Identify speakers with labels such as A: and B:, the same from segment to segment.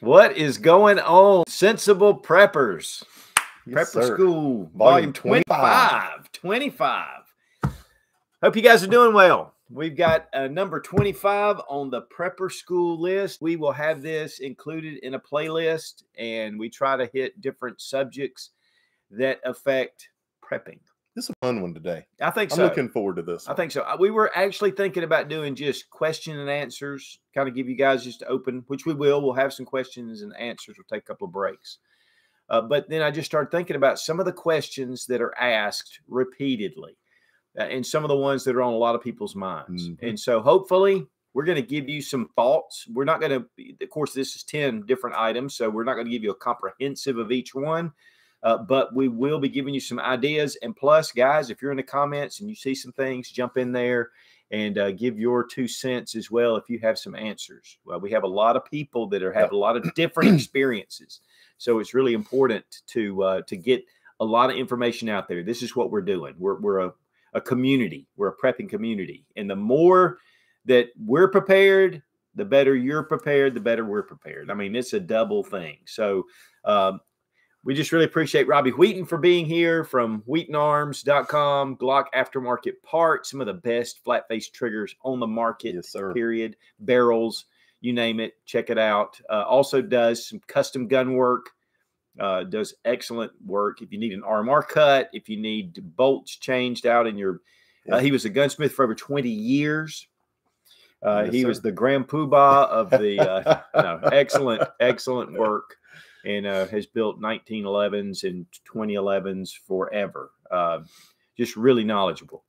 A: What is going on? Sensible Preppers.
B: Yes,
A: Prepper
B: sir.
A: School,
B: Volume
A: volume 25. 25. Hope you guys are doing well. We've got uh, number 25 on the Prepper School list. We will have this included in a playlist, and we try to hit different subjects that affect prepping.
B: This is a fun one today.
A: I think so.
B: I'm
A: so.
B: looking forward to this.
A: I
B: one.
A: think so. We were actually thinking about doing just question and answers, kind of give you guys just open, which we will. We'll have some questions and answers. We'll take a couple of breaks. Uh, but then I just started thinking about some of the questions that are asked repeatedly uh, and some of the ones that are on a lot of people's minds.
B: Mhm.
A: And so hopefully we're going to give you some thoughts. We're not going to, of course, this is 10 different items. So we're not going to give you a comprehensive of each one. Uh, but we will be giving you some ideas. And plus, guys, if you're in the comments and you see some things, jump in there and uh, give your two cents as well if you have some answers. Well, we have a lot of people that are have a lot of different experiences, so it's really important to uh, to get a lot of information out there. This is what we're doing. We're we're a, a community. We're a prepping community, and the more that we're prepared, the better you're prepared, the better we're prepared. I mean, it's a double thing. So. Um, we just really appreciate Robbie Wheaton for being here from WheatonArms.com, Glock Aftermarket Parts, some of the best flat face triggers on the market,
B: Yes, sir.
A: period. Barrels, you name it, check it out. Uh, also does some custom gun work, uh, does excellent work. If you need an RMR cut, if you need bolts changed out in your, uh, he was a gunsmith for over 20 years. Uh,
B: Yes,
A: he
B: sir.
A: was the grand poobah of the uh, no, excellent, excellent work and uh, has built 1911s and 2011s forever. Uh, just really knowledgeable.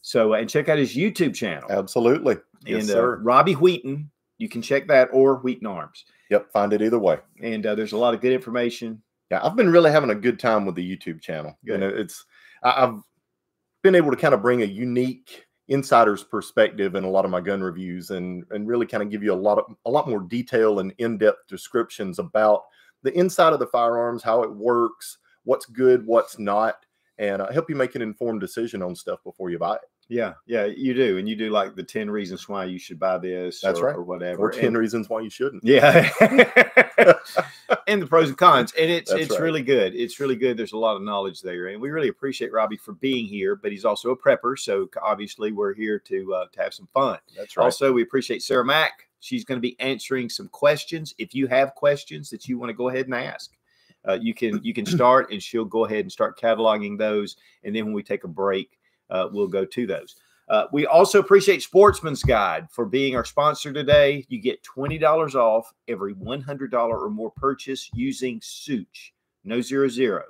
A: So, and check out his YouTube channel.
B: Absolutely. Yes,
A: and uh,
B: sir.
A: Robbie Wheaton, you can check that or Wheaton Arms.
B: Yep. Find it either way.
A: And uh, there's a lot of good information.
B: Yeah, I've been really having a good time with the YouTube channel. You
A: Good.
B: know, it's I, I've been able to kind of bring a unique insider's perspective in a lot of my gun reviews and and really kind of give you a lot of a lot more detail and in-depth descriptions about the inside of the firearms, how it works, what's good, what's not, and uh, help you make an informed decision on stuff before you buy it.
A: Yeah, yeah, you do, and you do like the ten reasons why you should buy this.
B: That's
A: or,
B: right.
A: or whatever.
B: Or 10
A: And-
B: reasons why you shouldn't.
A: Yeah. and the pros and cons. And it's
B: That's
A: it's
B: right.
A: really good. It's really good. There's a lot of knowledge there. And we really appreciate Robbie for being here, but he's also a prepper. So obviously we're here to uh, to have some fun.
B: That's right.
A: Also, we appreciate Sarah Mack. She's going to be answering some questions. If you have questions that you want to go ahead and ask, uh, you can you can start and she'll go ahead and start cataloging those. And then when we take a break, uh, we'll go to those. Uh, we also appreciate Sportsman's Guide for being our sponsor today. You get $20 off every $100 or more purchase using Sootch, no zero zero.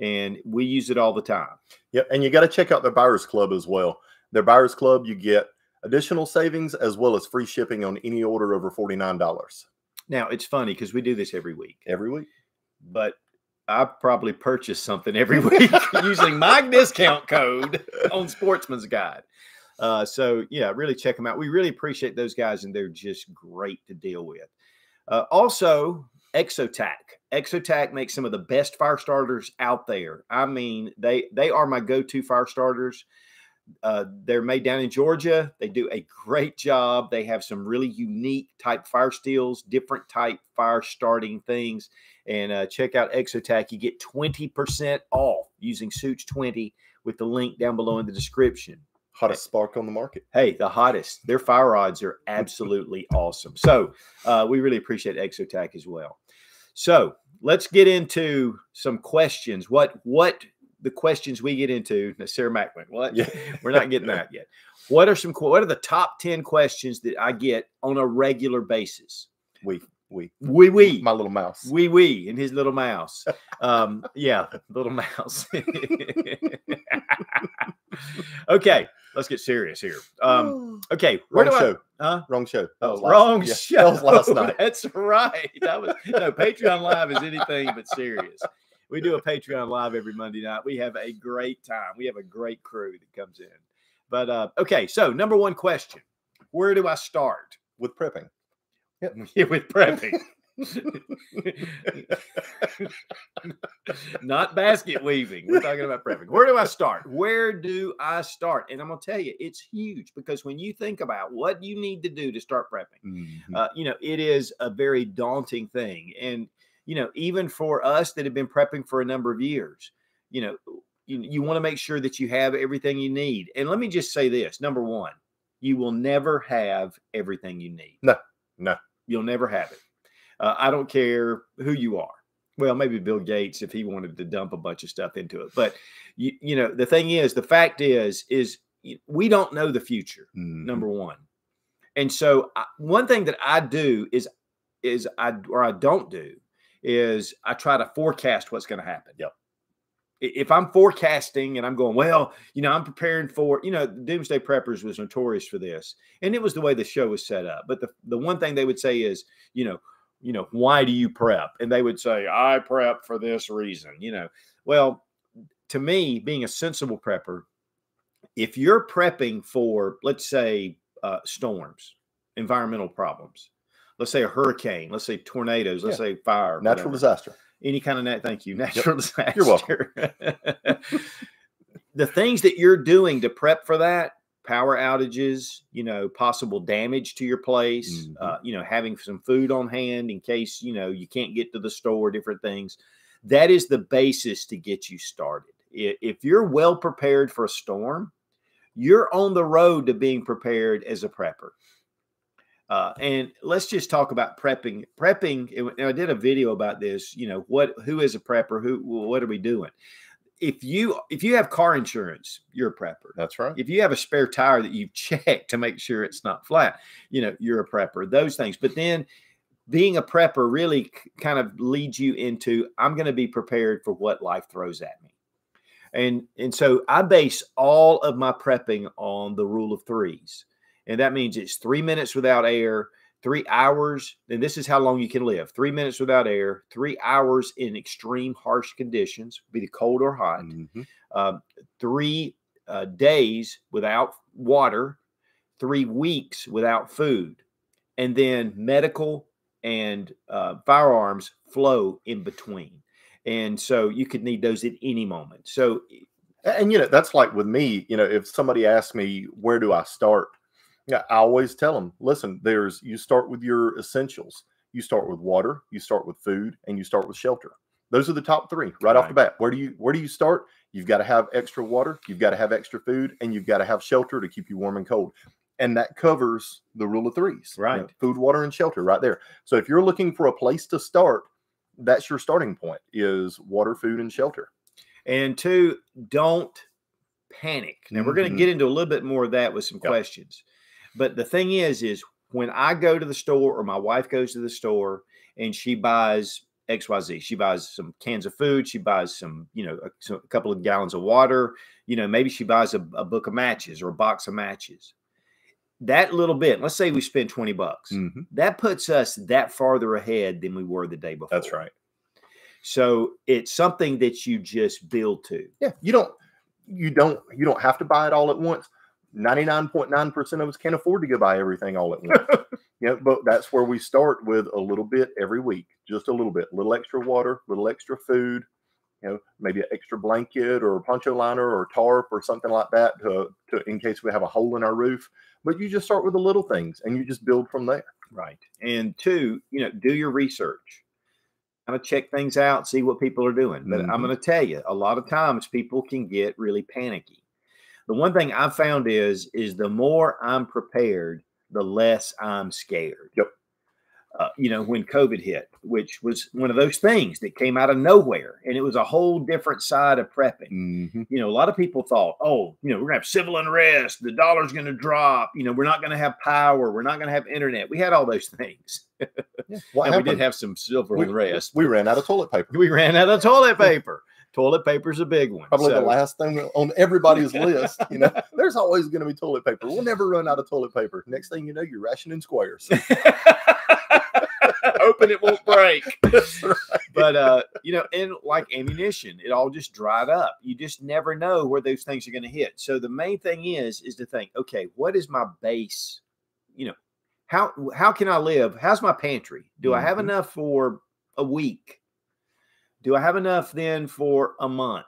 A: And we use it all the time.
B: Yep, and you got to check out their buyers club as well. Their buyers club, you get additional savings as well as free shipping on any order over forty nine dollars
A: Now, it's funny because we do this every week,
B: every week.
A: but I probably purchase something every week using my discount code on Sportsman's Guide. Uh, so yeah, really check them out. We really appreciate those guys, and they're just great to deal with. Uh, also, Exotac. Exotac makes some of the best fire starters out there. I mean, they they are my go-to fire starters. Uh, they're made down in Georgia. They do a great job. They have some really unique type fire steels, different type fire starting things. And uh, check out Exotac. You get 20% off using Sootch 20 with the link down below in the description.
B: Hottest spark on the market.
A: Hey, the hottest. Their fire rods are absolutely awesome. So uh, we really appreciate Exotac as well. So let's get into some questions. What what the questions we get into? Now, Sarah Mack went, what?
B: Yeah.
A: We're not getting that yet. What are some? What are the top ten questions that I get on a regular basis?
B: We we
A: we wee,
B: my little mouse.
A: We we and his little mouse. Um, yeah, little mouse. okay, let's get serious here. Um, okay, where
B: wrong
A: do
B: show.
A: I? Huh?
B: Wrong show. That
A: Oh,
B: was last-
A: wrong
B: yeah,
A: show.
B: That was last night.
A: That's right. That was no Patreon Live is anything but serious. We do a Patreon Live every Monday night. We have a great time. We have a great crew that comes in. But uh, okay, so number one question: Where do I start
B: With prepping.
A: Yeah, with prepping? not basket weaving. We're talking about prepping. Where do I start? Where do I start? And I'm going to tell you, it's huge because when you think about what you need to do to start prepping,
B: Mhm.
A: uh, you know, it is a very daunting thing. And, you know, even for us that have been prepping for a number of years, you know, you, you want to make sure that you have everything you need. And let me just say this number one, you will never have everything you need.
B: No, no.
A: You'll never have it. Uh, I don't care who you are. Well, maybe Bill Gates if he wanted to dump a bunch of stuff into it. But you, you know, the thing is, the fact is, is we don't know the future.
B: Mhm.
A: Number one, and so I, one thing that I do is, is I or I don't do is I try to forecast what's going to happen.
B: Yep.
A: If I'm forecasting and I'm going, well, you know, I'm preparing for, you know, Doomsday Preppers was notorious for this, and it was the way the show was set up. But the the one thing they would say is, you know, you know, why do you prep? And they would say, I prep for this reason, you know. Well, to me, being a sensible prepper, if you're prepping for, let's say, uh, storms, environmental problems, let's say a hurricane, let's say tornadoes, let's say fire,
B: Natural
A: whatever,
B: disaster.
A: any kind of nat- thank you, natural disaster.
B: You're welcome.
A: the things that you're doing to prep for that, power outages, you know, possible damage to your place,
B: Mhm.
A: uh, you know, having some food on hand in case, you know, you can't get to the store, different things. That is the basis to get you started. If you're well prepared for a storm, you're on the road to being prepared as a prepper. Uh, and let's just talk about prepping. Prepping. I did a video about this. You know what? Who is a prepper? Who? What are we doing? If you if you have car insurance, you're a prepper.
B: That's right.
A: If you have a spare tire that you've checked to make sure it's not flat, you know you're a prepper. Those things. But then being a prepper really kind of leads you into I'm going to be prepared for what life throws at me. And and so I base all of my prepping on the rule of threes. And that means it's 3 minutes without air, 3 hours, and this is how long you can live. 3 minutes without air, 3 hours in extreme harsh conditions, be it cold or hot
B: Mhm.
A: um, three uh, days without water, three weeks without food, and then medical and uh, firearms flow in between. And so you could need those at any moment. So
B: And you know, that's like with me, you know, if somebody asks me where do I start? Yeah, I always tell them, listen, there's you start with your essentials. You start with water, you start with food, and you start with shelter. Those are the top three right, off the bat. Where do you where do you start? You've got to have extra water, you've got to have extra food, and you've got to have shelter to keep you warm and cold. And that covers the rule of threes. you know,
A: Right.
B: food, water, and shelter right there. So if you're looking for a place to start, that's your starting point is water, food, and shelter.
A: And two, don't panic. Now we're going to
B: Mhm.
A: get into a little bit more of that with some
B: Yep.
A: questions. But the thing is, is when I go to the store or my wife goes to the store and she buys XYZ, she buys some cans of food, she buys some, you know, a, so- a couple of gallons of water, you know, maybe she buys a, a book of matches or a box of matches. That little bit, let's say we spend 20 bucks.
B: Mhm.
A: That puts us that farther ahead than we were the day before.
B: That's right.
A: So it's something that you just build to.
B: Yeah, you don't you don't you don't have to buy it all at once. 99.9% of us can't afford to go buy everything all at once. you know, but that's where we start with a little bit every week, just a little bit, a little extra water, a little extra food, you know, maybe an extra blanket or a poncho liner or tarp or something like that to, to in case we have a hole in our roof. But you just start with the little things and you just build from there.
A: Right. And two, you know, do your research. Kind of check things out, see what people are doing. But I'm
B: Mhm.
A: going to tell you, a lot of times people can get really panicky. The one thing I've found is is the more I'm prepared, the less I'm scared.
B: Yep.
A: Uh, you know, when COVID hit, which was one of those things that came out of nowhere, and it was a whole different side of prepping
B: Mm-hmm.
A: you know, a lot of people thought, oh, you know, we're gonna have civil unrest, the dollar's gonna drop, you know, we're not gonna have power, we're not gonna have internet. We had all those things.
B: Yeah.
A: And we did have some civil
B: we,
A: unrest.
B: we ran out of toilet paper.
A: We ran out of toilet paper. Toilet paper's a big one.
B: Probably the last thing on everybody's list. You know, there's always going to be toilet paper. We'll never run out of toilet paper. Next thing you know, you're rationing squares.
A: Hoping it won't break.
B: Right.
A: but uh, you know, and like ammunition, it all just dried up. You just never know where those things are going to hit. So the main thing is, is to think, okay, what is my base? You know, how how can I live? How's my pantry? Do I have
B: Mhm.
A: enough for a week? Do I have enough then for a month?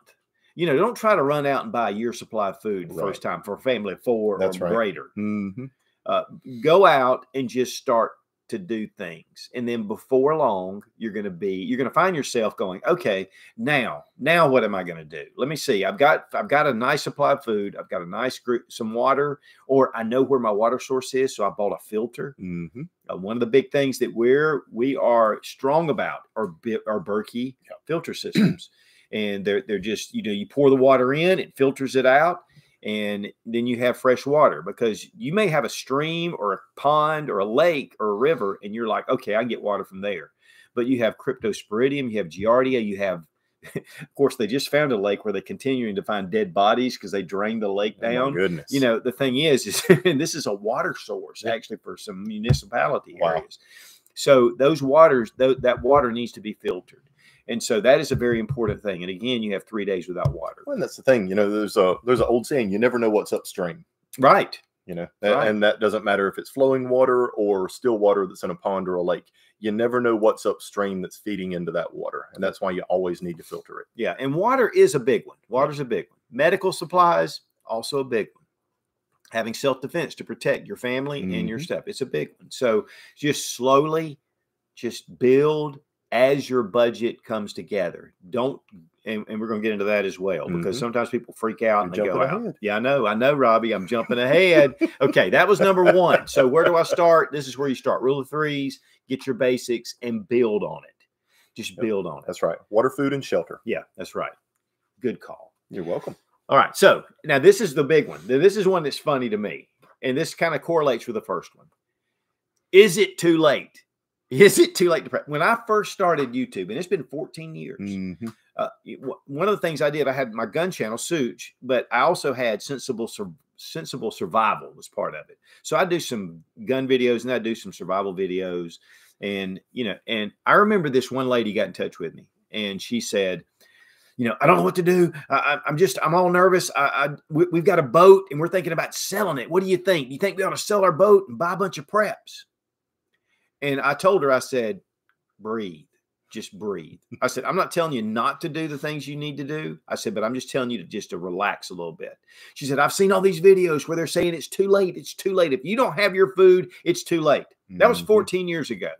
A: You know, don't try to run out and buy a year supply of food the
B: Right.
A: first time for a family of four
B: That's
A: or
B: right.
A: greater.
B: Mhm.
A: Uh, go out and just start to do things. And then before long, you're going to be, you're going to find yourself going, okay, now, now what am I going to do? Let me see. I've got, I've got a nice supply of food. I've got a nice group, some water, or I know where my water source is. So I bought a filter.
B: Mhm.
A: Uh, one of the big things that we're we are strong about are are Berkey filter systems, and they're they're just you know you pour the water in, it filters it out, and then you have fresh water because you may have a stream or a pond or a lake or a river, and you're like, okay, I get water from there, but you have cryptosporidium, you have giardia, you have of course they just found a lake where they're continuing to find dead bodies because they drained the lake
B: Oh, my
A: down.
B: goodness.
A: you know the thing is is and this is a water source actually for some municipality
B: Wow.
A: areas. So those waters tho- that water needs to be filtered and so that is a very important thing and again you have three days without water
B: Well, and that's the thing. You know, there's a there's an old saying: you never know what's upstream.
A: right
B: You know, that,
A: Right.
B: and that doesn't matter if it's flowing water or still water that's in a pond or a lake. You never know what's upstream that's feeding into that water, and that's why you always need to filter it.
A: yeah and water is a big one water's a big one medical supplies also a big one having self-defense to protect your family and your
B: Mhm.
A: stuff it's a big one so just slowly just build as your budget comes together don't and, and we're going to get into that as well because
B: Mhm.
A: sometimes people freak out and
B: You're
A: they go
B: ahead.
A: yeah i know i know robbie i'm jumping ahead okay that was number one so where do i start this is where you start rule of threes get your basics and build on it just
B: Yep.
A: build on it
B: That's right. Water, food, and shelter.
A: yeah that's right good call
B: You're welcome.
A: all right. So now this is the big one. This is one that's funny to me. And this kind of correlates with the first one. Is it too late? Is it too late to prep? When I first started YouTube, and it's been 14 years,
B: Mhm.
A: uh, it- w- one of the things I did, I had my gun channel, Sootch, but I also had Sensible Sur- Sensible Survival was part of it. So I do some gun videos and I do some survival videos. And, you know, and I remember this one lady got in touch with me and she said, you know, I don't know what to do. I, I'm just, I'm all nervous. I, I we, we've got a boat and we're thinking about selling it. What do you think? Do You think we ought to sell our boat and buy a bunch of preps? And I told her, I said, breathe, just breathe. I said, I'm not telling you not to do the things you need to do. I said, but I'm just telling you to just to relax a little bit. She said, I've seen all these videos where they're saying it's too late. It's too late. If you don't have your food, it's too late. That was
B: Mhm.
A: 14 years ago.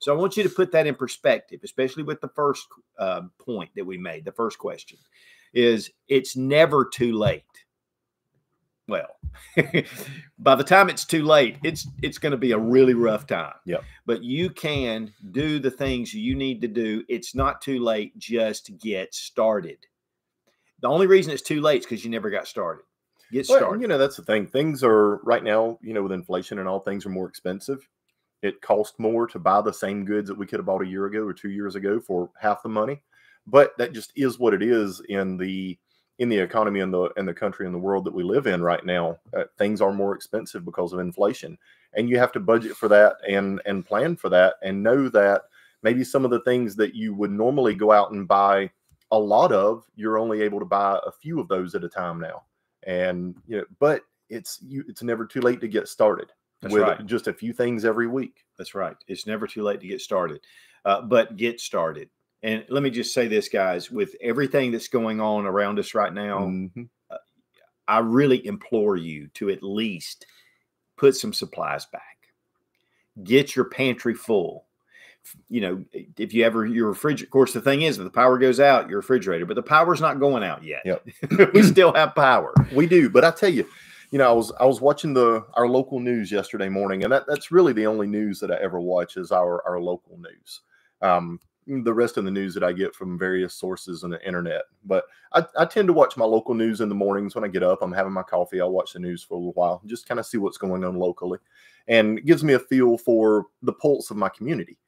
A: so I want you to put that in perspective, especially with the first uh, point that we made, the first question is it's never too late. Well, by the time it's too late, it's it's going to be a really rough time.
B: Yep.
A: But you can do the things you need to do. It's not too late. Just get started. The only reason it's too late is because you never got started. Get
B: Well,
A: started.
B: you know, that's the thing. Things are right now, you know, with inflation and all things are more expensive. It costs more to buy the same goods that we could have bought a year ago or two years ago for half the money. But that just is what it is in the in the economy and the in the country and the world that we live in right now. Uh, things are more expensive because of inflation, and you have to budget for that and and plan for that and know that maybe some of the things that you would normally go out and buy a lot of, you're only able to buy a few of those at a time now and you know but it's you it's never too late to get started
A: That's
B: with
A: right.
B: just a few things every week
A: That's right. It's never too late to get started, uh, but get started. And let me just say this, guys, with everything that's going on around us right now,
B: Mhm.
A: I really implore you to at least put some supplies back. Get your pantry full. You know, if you ever your refrigerator, of course, the thing is, if the power goes out, your refrigerator, but the power's not going out yet.
B: Yep.
A: we still have power.
B: we do but i tell you you know i was i was watching the our local news yesterday morning and that, that's really the only news that i ever watch is our our local news um the rest of the news that i get from various sources on the internet but I, I tend to watch my local news in the mornings when i get up i'm having my coffee i'll watch the news for a little while just kind of see what's going on locally and it gives me a feel for the pulse of my community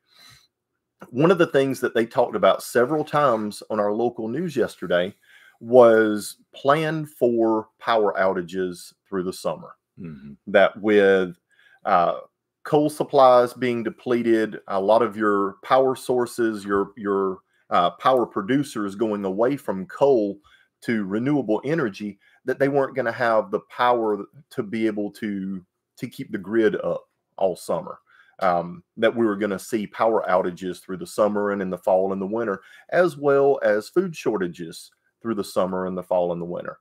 B: one of the things that they talked about several times on our local news yesterday was plan for power outages through the summer.
A: Mhm.
B: That with uh, coal supplies being depleted, a lot of your power sources, your your uh, power producers going away from coal to renewable energy, that they weren't going to have the power to be able to to keep the grid up all summer. um, that we were going to see power outages through the summer and in the fall and the winter, as well as food shortages through the summer and the fall and the winter.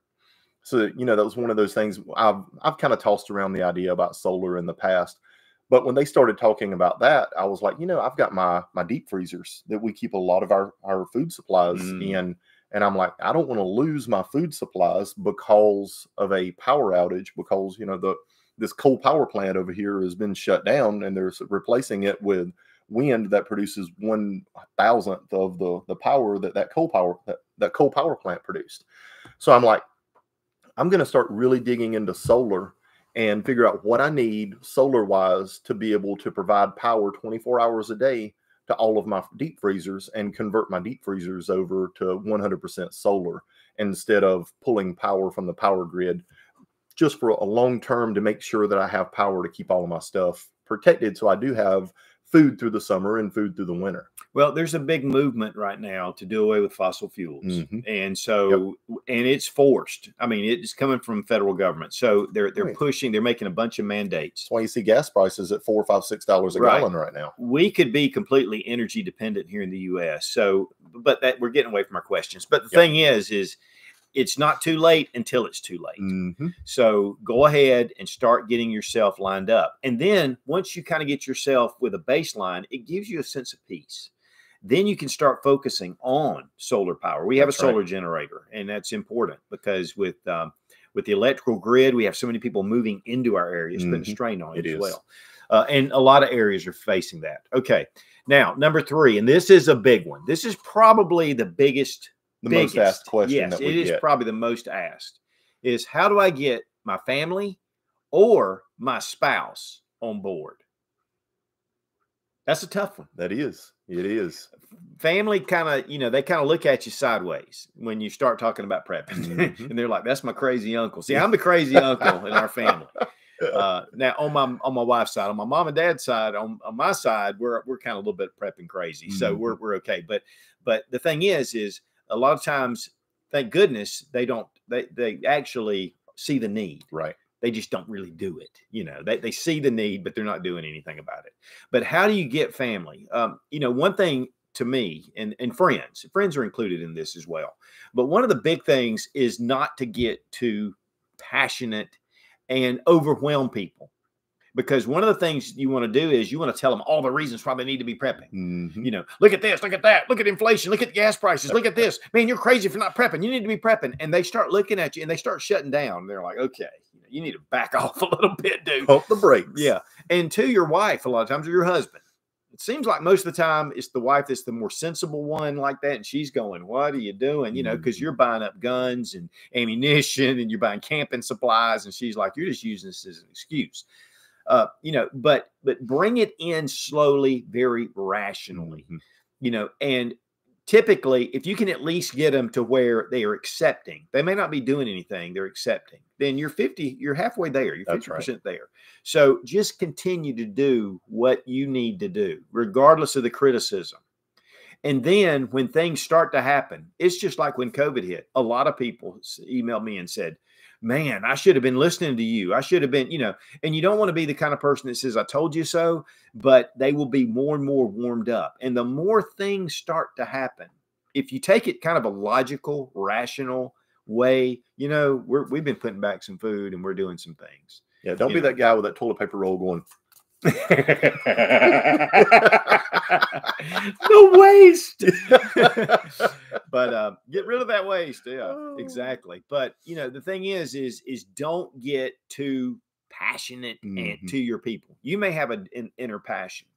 B: So, you know, that was one of those things I've, I've kind of tossed around the idea about solar in the past. But when they started talking about that, I was like, you know, I've got my my deep freezers that we keep a lot of our, our food supplies mm. in. And I'm like, I don't want to lose my food supplies because of a power outage, because, you know, the this coal power plant over here has been shut down and they're replacing it with wind that produces one thousandth of the the power that that coal power that, that coal power plant produced. So I'm like, I'm going to start really digging into solar and figure out what I need solar wise to be able to provide power 24 hours a day to all of my deep freezers and convert my deep freezers over to 100% solar instead of pulling power from the power grid just for a long term to make sure that I have power to keep all of my stuff protected so I do have food through the summer and food through the winter.
A: Well, there's a big movement right now to do away with fossil fuels. Mm-hmm. And so yep. and it's forced. I mean, it's coming from federal government. So they're they're right. pushing, they're making a bunch of mandates.
B: That's why you see gas prices at four, five, six dollars a right. gallon right now.
A: We could be completely energy dependent here in the US. So but that we're getting away from our questions. But the yep. thing is, is it's not too late until it's too late. Mm-hmm. So go ahead and start getting yourself lined up. And then once you kind of get yourself with a baseline, it gives you a sense of peace. Then you can start focusing on solar power. We have that's a solar right. generator, and that's important because with um, with the electrical grid, we have so many people moving into our areas, mm-hmm. putting strain on it, it as is. well. Uh, and a lot of areas are facing that. Okay. Now, number three, and this is a big one. This is probably the biggest
B: the biggest, most asked question.
A: Yes, it is get. probably the most asked. Is how do I get my family or my spouse on board? That's a tough one.
B: That is. It is.
A: Family kind of, you know, they kind of look at you sideways when you start talking about prepping. Mm-hmm. and they're like, that's my crazy uncle. See, I'm the crazy uncle in our family. Uh, now on my on my wife's side, on my mom and dad's side, on, on my side, we're we're kind of a little bit prepping crazy. Mm-hmm. So we're we're okay. But but the thing is, is a lot of times, thank goodness they don't, they, they actually see the need.
B: Right.
A: They just don't really do it. You know, they, they see the need, but they're not doing anything about it. But how do you get family? Um, you know, one thing to me and, and friends, friends are included in this as well. But one of the big things is not to get too passionate and overwhelm people because one of the things you want to do is you want to tell them all the reasons why they need to be prepping. Mm-hmm. You know, look at this, look at that, look at inflation, look at gas prices, look at this. Man, you're crazy for not prepping. You need to be prepping. And they start looking at you and they start shutting down. They're like, okay, you, need to back off a little bit, dude.
B: Pump the brakes.
A: Yeah. And to your wife, a lot of times, or your husband. It seems like most of the time it's the wife that's the more sensible one like that. And she's going, What are you doing? You know, because mm-hmm. you're buying up guns and ammunition and you're buying camping supplies. And she's like, You're just using this as an excuse uh, you know, but but bring it in slowly, very rationally, mm-hmm. you know, and typically if you can at least get them to where they are accepting they may not be doing anything they're accepting then you're 50 you're halfway there you're 50% right. there so just continue to do what you need to do regardless of the criticism and then when things start to happen it's just like when covid hit a lot of people emailed me and said man, I should have been listening to you. I should have been, you know, and you don't want to be the kind of person that says, I told you so, but they will be more and more warmed up. And the more things start to happen, if you take it kind of a logical, rational way, you know, we're, we've been putting back some food and we're doing some things.
B: Yeah, don't be know. that guy with that toilet paper roll going,
A: the waste. but uh, get rid of that waste. Yeah, oh. exactly. But you know, the thing is, is is don't get too passionate mm-hmm. to your people. You may have a, an inner passion,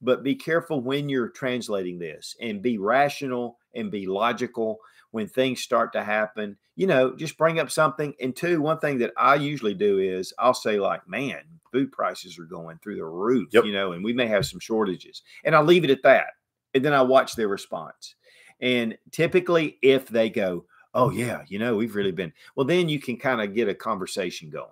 A: but be careful when you're translating this and be rational and be logical when things start to happen. You know, just bring up something. And two, one thing that I usually do is I'll say like, man, food prices are going through the roof, yep. you know, and we may have some shortages. And I'll leave it at that. And then I watch their response. And typically, if they go, oh, yeah, you know, we've really been, well, then you can kind of get a conversation going.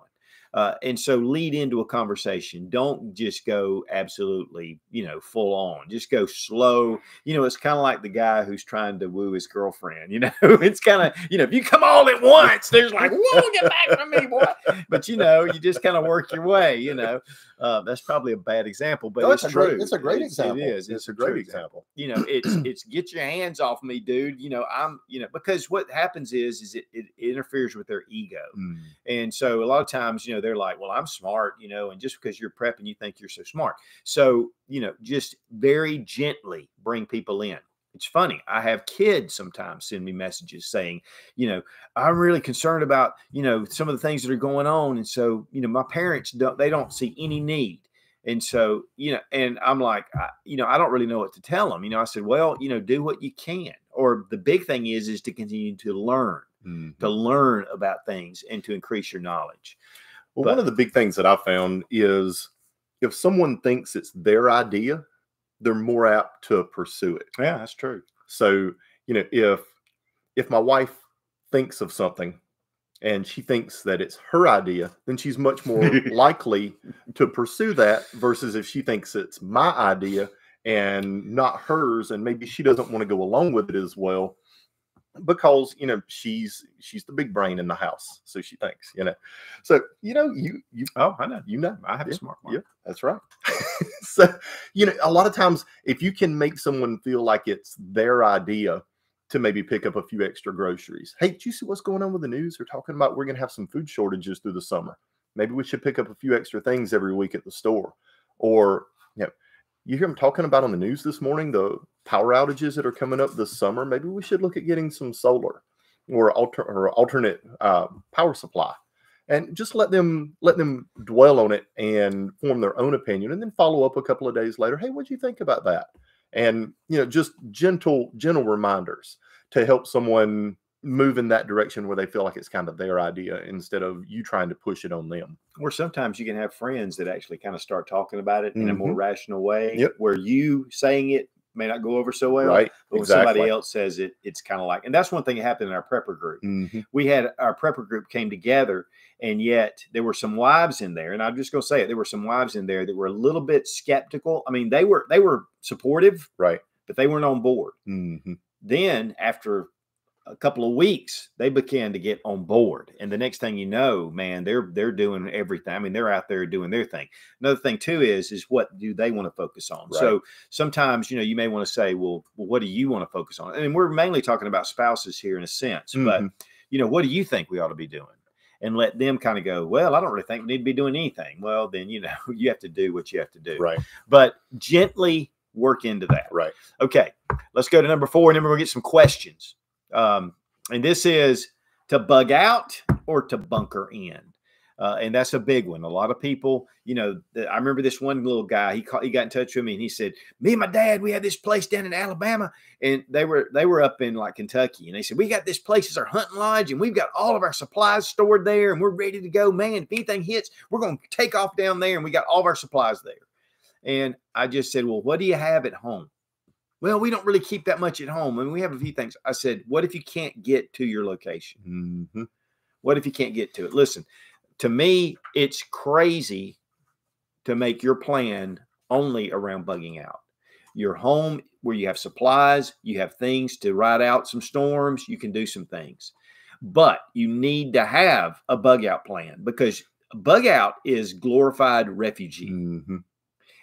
A: Uh, and so lead into a conversation. Don't just go absolutely, you know, full on. Just go slow. You know, it's kind of like the guy who's trying to woo his girlfriend. You know, it's kind of, you know, if you come all at once, there's like, whoa, get back from me, boy. But you know, you just kind of work your way. You know, uh, that's probably a bad example, but
B: No,
A: it's,
B: a
A: true.
B: Great, it's a great
A: It's-
B: example.
A: It is.
B: It's, a
A: true
B: great example.
A: you know it's it's get your hands off me dude you know i'm you know because what happens is is it, it interferes with their ego
B: Mm.
A: and so a lot of times you know they're like well i'm smart you know and just because you're prepping you think you're so smart so you know just very gently bring people in it's funny i have kids sometimes send me messages saying you know i'm really concerned about you know some of the things that are going on and so you know my parents don't they don't see any need and so, you know, and I'm like, I, you know, I don't really know what to tell them. You know, I said, well, you know, do what you can. Or the big thing is, is to continue to learn,
B: Mhm.
A: to learn about things and to increase your knowledge.
B: Well,
A: But-
B: one of the big things that I found is if someone thinks it's their idea, they're more apt to pursue it.
A: Yeah, that's true.
B: So, you know, if if my wife thinks of something and she thinks that it's her idea, then she's much more likely to pursue that versus if she thinks it's my idea and not hers and maybe she doesn't want to go along with it as well because you know she's she's the big brain in the house so she thinks you know so you know you you
A: Oh, I know.
B: you know
A: I have
B: Yeah,
A: a smart one.
B: yeah, that's right. so, you know, a lot of times if you can make someone feel like it's their idea to maybe pick up a few extra groceries. Hey, did you see what's going on with the news? They're talking about we're going to have some food shortages through the summer. Maybe we should pick up a few extra things every week at the store. Or, you know, you hear them talking about on the news this morning the power outages that are coming up this summer. Maybe we should look at getting some solar or alter or alternate uh, power supply and just let them let them dwell on it and form their own opinion and then follow up a couple of days later hey what do you think about that and you know just gentle gentle reminders to help someone move in that direction where they feel like it's kind of their idea instead of you trying to push it on them
A: Or sometimes you can have friends that actually kind of start talking about it in a more
B: Mhm.
A: rational way
B: Yep.
A: where you saying it may not go over so well.
B: right
A: But when somebody else says it, it's kind of like, and that's one thing that happened in our prepper group.
B: Mhm.
A: we had our prepper group came together and yet there were some wives in there and i'm just going to say it there were some wives in there that were a little bit skeptical i mean they were they were supportive
B: right
A: but they weren't on board
B: Mhm.
A: then after a couple of weeks they began to get on board and the next thing you know man they're they're doing everything i mean they're out there doing their thing. Another thing too is is what do they want to focus on? So sometimes you know you may want to say well, well what do you want to focus on? And we're mainly talking about spouses here in a sense but
B: Mhm.
A: you know what do you think we ought to be doing? And let them kind of go well i don't really think we need to be doing anything. Well then you know you have to do what you have to do.
B: Right.
A: But gently work into that.
B: Right.
A: Okay, let's go to number four, and then we're gonna get some questions. Um, and this is to bug out or to bunker in, uh, and that's a big one. A lot of people, you know, I remember this one little guy. He called, he got in touch with me, and he said, "Me and my dad, we had this place down in Alabama, and they were they were up in like Kentucky, and they said we got this place as our hunting lodge, and we've got all of our supplies stored there, and we're ready to go. Man, if anything hits, we're gonna take off down there, and we got all of our supplies there." And I just said, "Well, what do you have at home?" Well, we don't really keep that much at home. I mean, we have a few things. I said, what if you can't get to your location?
B: Mhm.
A: What if you can't get to it? Listen, to me, it's crazy to make your plan only around bugging out. Your home where you have supplies, you have things to ride out some storms, you can do some things. But you need to have a bug out plan because bug out is glorified refugee
B: Mhm.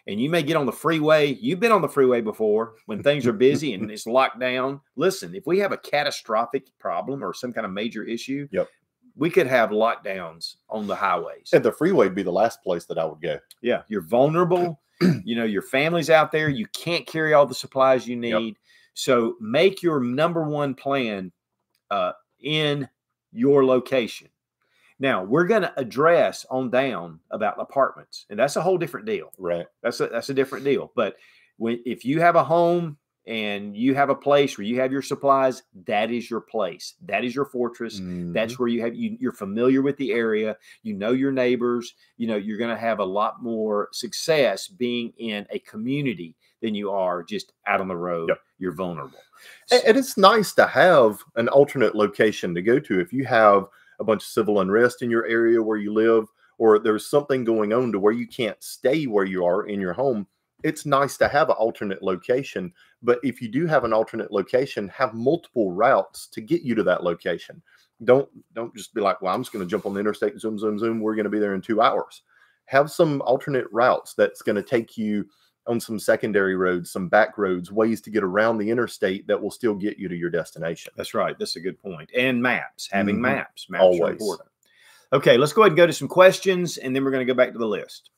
A: And you may get on the freeway. You've been on the freeway before when things are busy and it's locked down. Listen, if we have a catastrophic problem or some kind of major issue,
B: Yep.
A: we could have lockdowns on the highways.
B: and the freeway would be the last place that i would go
A: Yeah, you're vulnerable. you know, your family's out there. You can't carry all the supplies you
B: Yep.
A: need. So make your number one plan uh, in your location. Now we're going to address on down about apartments, and that's a whole different deal.
B: right
A: That's a that's a different deal. But when if you have a home and you have a place where you have your supplies, that is your place. That is your fortress.
B: Mhm.
A: That's where you have you, you're familiar with the area. You know your neighbors. You know you're going to have a lot more success being in a community than you are just out on the road.
B: Yep.
A: You're vulnerable.
B: And, and it's nice to have an alternate location to go to if you have a bunch of civil unrest in your area where you live, or there's something going on to where you can't stay where you are in your home, it's nice to have an alternate location. But if you do have an alternate location, have multiple routes to get you to that location. Don't don't just be like, well, I'm just going to jump on the interstate, zoom, zoom, zoom. We're going to be there in two hours. Have some alternate routes that's going to take you on some secondary roads, some back roads, ways to get around the interstate that will still get you to your destination.
A: That's right. That's a good point. And maps, having
B: Mhm.
A: maps, maps
B: Always.
A: are important. Okay, let's go ahead and go to some questions, and then we're going to go back to the list.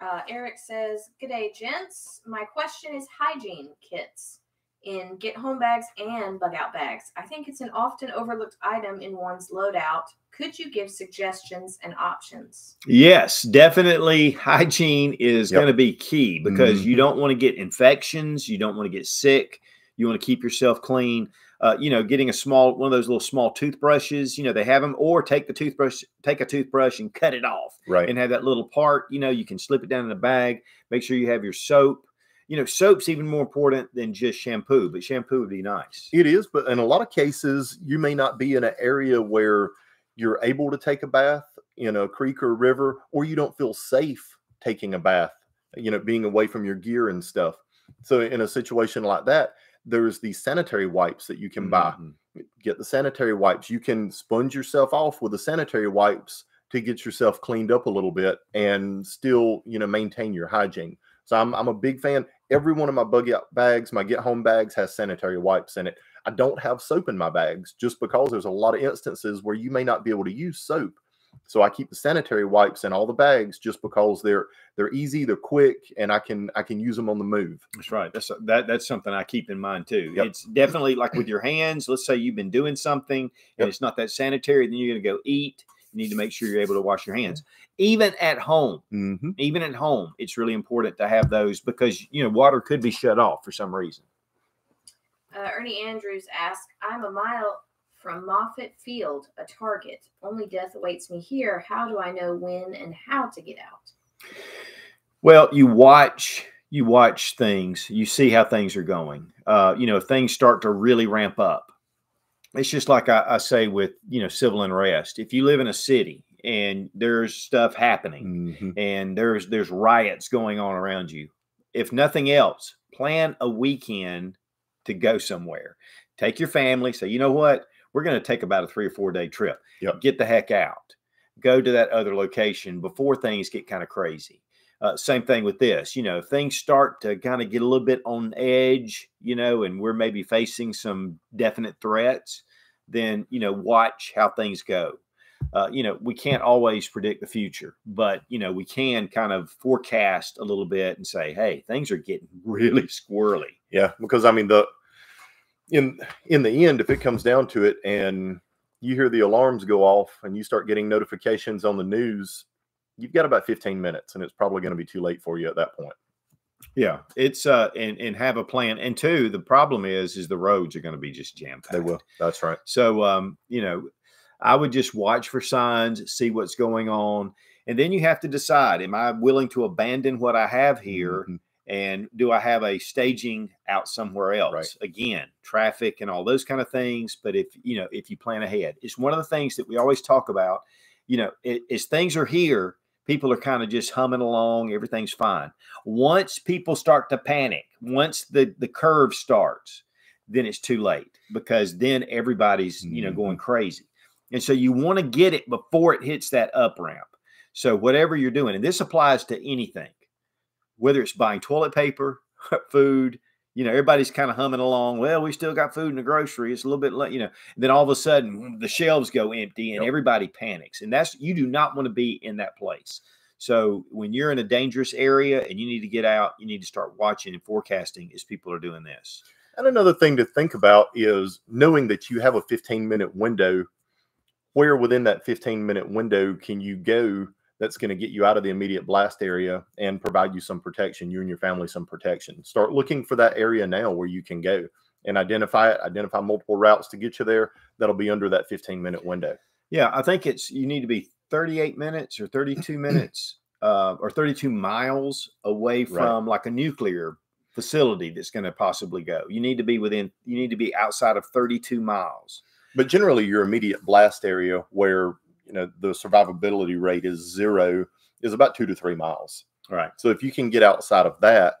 C: Uh, Eric says, Good day, gents. My question is hygiene kits in get home bags and bug out bags. I think it's an often overlooked item in one's loadout. Could you give suggestions and options?
A: Yes, definitely. Hygiene is
B: Yep.
A: going to be key because you
B: Mhm.
A: don't want to get infections. You don't want to get sick. You want to keep yourself clean. Uh, you know, getting a small one of those little small toothbrushes. You know, they have them, or take the toothbrush, take a toothbrush and cut it off,
B: Right.
A: and have that little part. You know, you can slip it down in a bag. Make sure you have your soap. You know, soap's even more important than just shampoo, but shampoo would be nice.
B: It is, but in a lot of cases, you may not be in an area where you're able to take a bath in a creek or river, or you don't feel safe taking a bath, you know, being away from your gear and stuff. So, in a situation like that, there's these sanitary wipes that you can buy.
A: Mhm.
B: Get the sanitary wipes. You can sponge yourself off with the sanitary wipes to get yourself cleaned up a little bit and still, you know, maintain your hygiene. So I'm, I'm a big fan. Every one of my bug out bags, my get home bags has sanitary wipes in it. I don't have soap in my bags just because there's a lot of instances where you may not be able to use soap. So I keep the sanitary wipes in all the bags just because they're they're easy, they're quick, and I can I can use them on the move.
A: That's right. That's that. That's something I keep in mind too.
B: Yep.
A: It's definitely like with your hands. Let's say you've been doing something and
B: Yep.
A: it's not that sanitary. Then you're going to go eat. You need to make sure you're able to wash your hands. Even at home,
B: Mm-hmm.
A: even at home, it's really important to have those because you know water could be shut off for some reason.
C: Uh, Ernie Andrews asks, I'm a mile from Moffett Field, a target. Only death awaits me here. How do I know when and how to get out?
A: Well, you watch you watch things, you see how things are going. Uh, you know, if things start to really ramp up, it's just like I, I say with you know civil unrest. If you live in a city and there's stuff happening
B: Mm-hmm.
A: and there's there's riots going on around you, if nothing else, plan a weekend to go somewhere. Take your family. Say, you know what, we're going to take about a three or four day trip.
B: Yep.
A: Get the heck out. Go to that other location before things get kind of crazy. Uh, same thing with this. You know, things start to kind of get a little bit on edge, you know, and we're maybe facing some definite threats, then, you know, watch how things go. Uh, you know, we can't always predict the future, but, you know, we can kind of forecast a little bit and say, hey, things are getting really squirrely.
B: Yeah, because I mean the in in the end, if it comes down to it, and you hear the alarms go off, and you start getting notifications on the news, you've got about 15 minutes, and it's probably going to be too late for you at that point.
A: Yeah, it's uh and and have a plan. And two, the problem is is the roads are going to be just jam packed.
B: They will. That's right.
A: So um, you know, I would just watch for signs, see what's going on, and then you have to decide: Am I willing to abandon what I have here,
B: Mhm.
A: and do I have a staging out somewhere else? Again, traffic and all those kind of things. But if you know, if you plan ahead, it's one of the things that we always talk about. You know, it, as things are here, people are kind of just humming along, everything's fine. Once people start to panic, once the the curve starts, then it's too late because then everybody's you know
B: Mhm.
A: going crazy. And so you want to get it before it hits that up ramp. So whatever you're doing, and this applies to anything, whether it's buying toilet paper, food, you know, everybody's kind of humming along. Well, we still got food in the grocery. It's a little bit, you know. Then all of a sudden, the shelves go empty, and
B: Yep.
A: everybody panics. And that's you do not want to be in that place. So when you're in a dangerous area and you need to get out, you need to start watching and forecasting as people are doing this.
B: And another thing to think about is knowing that you have a 15 minute window. Where within that 15 minute window can you go that's going to get you out of the immediate blast area and provide you some protection, you and your family some protection? Start looking for that area now where you can go and identify it, identify multiple routes to get you there that'll be under that 15 minute window.
A: Yeah, I think it's you need to be 38 minutes or 32 minutes uh, or 32 miles away
B: Right.
A: from like a nuclear facility that's going to possibly go. You need to be within. You need to be outside of 32 miles.
B: But generally, your immediate blast area where you know the survivability rate is zero is about two to three miles.
A: Right.
B: So if you can get outside of that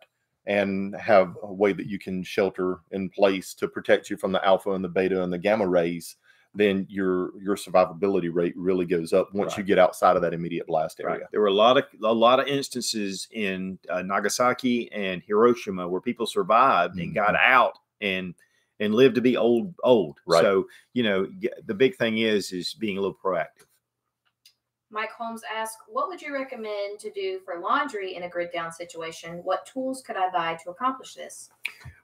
B: and have a way that you can shelter in place to protect you from the alpha and the beta and the gamma rays, then your your survivability rate really goes up once
A: Right.
B: you get outside of that immediate blast area.
A: Right. There were a lot of a lot of instances in uh, Nagasaki and Hiroshima where people survived and got out and and lived to be old old.
B: Right.
A: So you know the big thing is is being a little proactive.
C: Mike Holmes asked, "What would you recommend to do for laundry in a grid down situation? What tools could I buy to accomplish this?"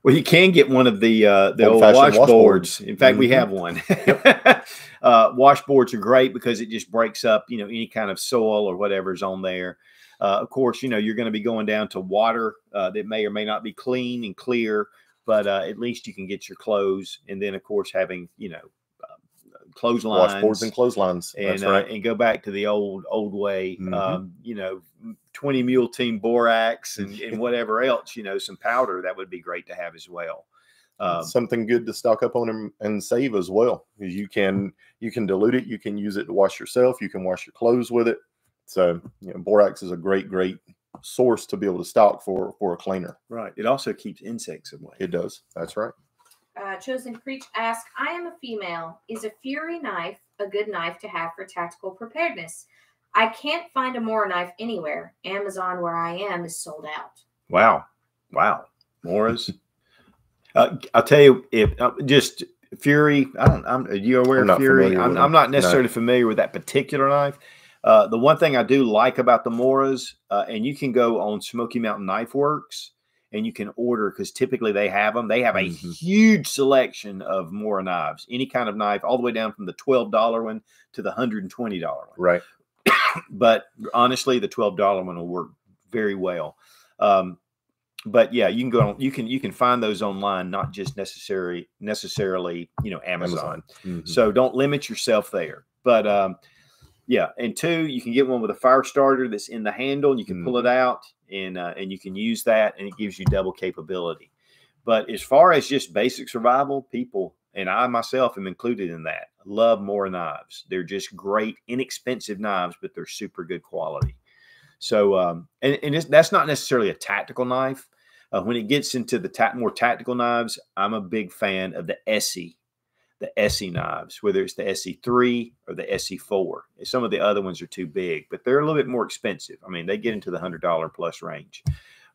A: Well, you can get one of the uh, the old
B: Old-fashioned
A: washboards.
B: washboards.
A: In fact, we
B: Mhm.
A: have one. uh, washboards are great because it just breaks up, you know, any kind of soil or whatever's on there. Uh, of course, you know you're going to be going down to water uh, that may or may not be clean and clear, but uh, at least you can get your clothes. And then, of course, having you know clotheslines
B: Washboards and clotheslines. That's
A: and uh, and go back to the old old way.
B: Mhm.
A: Um, you know, twenty mule team borax and, and whatever else. You know, some powder that would be great to have as well. Um,
B: Something good to stock up on and, and save as well. You can you can dilute it. You can use it to wash yourself. You can wash your clothes with it. So you know, borax is a great great source to be able to stock for for a cleaner.
A: right. It also keeps insects away.
B: It does. That's right.
C: Uh, Chosen Preach asked, I am a female. Is a Fury knife a good knife to have for tactical preparedness? I can't find a Mora knife anywhere. Amazon, where I am, is sold out.
A: Wow, wow, Moras. uh, I'll tell you if uh, just Fury. I don't. I'm. Are you aware
B: I'm
A: of Fury? I'm, I'm
B: them.
A: not
B: No.
A: necessarily familiar with that particular knife. Uh, the one thing I do like about the Moras, uh, and you can go on Smoky Mountain Knife Works and you can order because typically they have them. They have a
B: Mhm.
A: huge selection of Mora knives, any kind of knife, all the way down from the twelve dollar one to the hundred and twenty dollar one
B: Right.
A: but honestly, the twelve dollar one will work very well. Um, but yeah, you can go on. You can you can find those online, not just necessary necessarily you know Amazon.
B: Mhm.
A: So don't limit yourself there. But um, yeah, and two, you can get one with a fire starter that's in the handle, and you can pull it out, and uh, and you can use that, and it gives you double capability. But as far as just basic survival, people and I myself am included in that. Love Mora knives. They're just great, inexpensive knives, but they're super good quality. So, um, and, and that's not necessarily a tactical knife. Uh, when it gets into the ta- more tactical knives, I'm a big fan of the ESEE, the ESEE knives, whether it's the ESEE-3 or the ESEE-4. Some of the other ones are too big, but they're a little bit more expensive. I mean, they get into the hundred dollar plus range.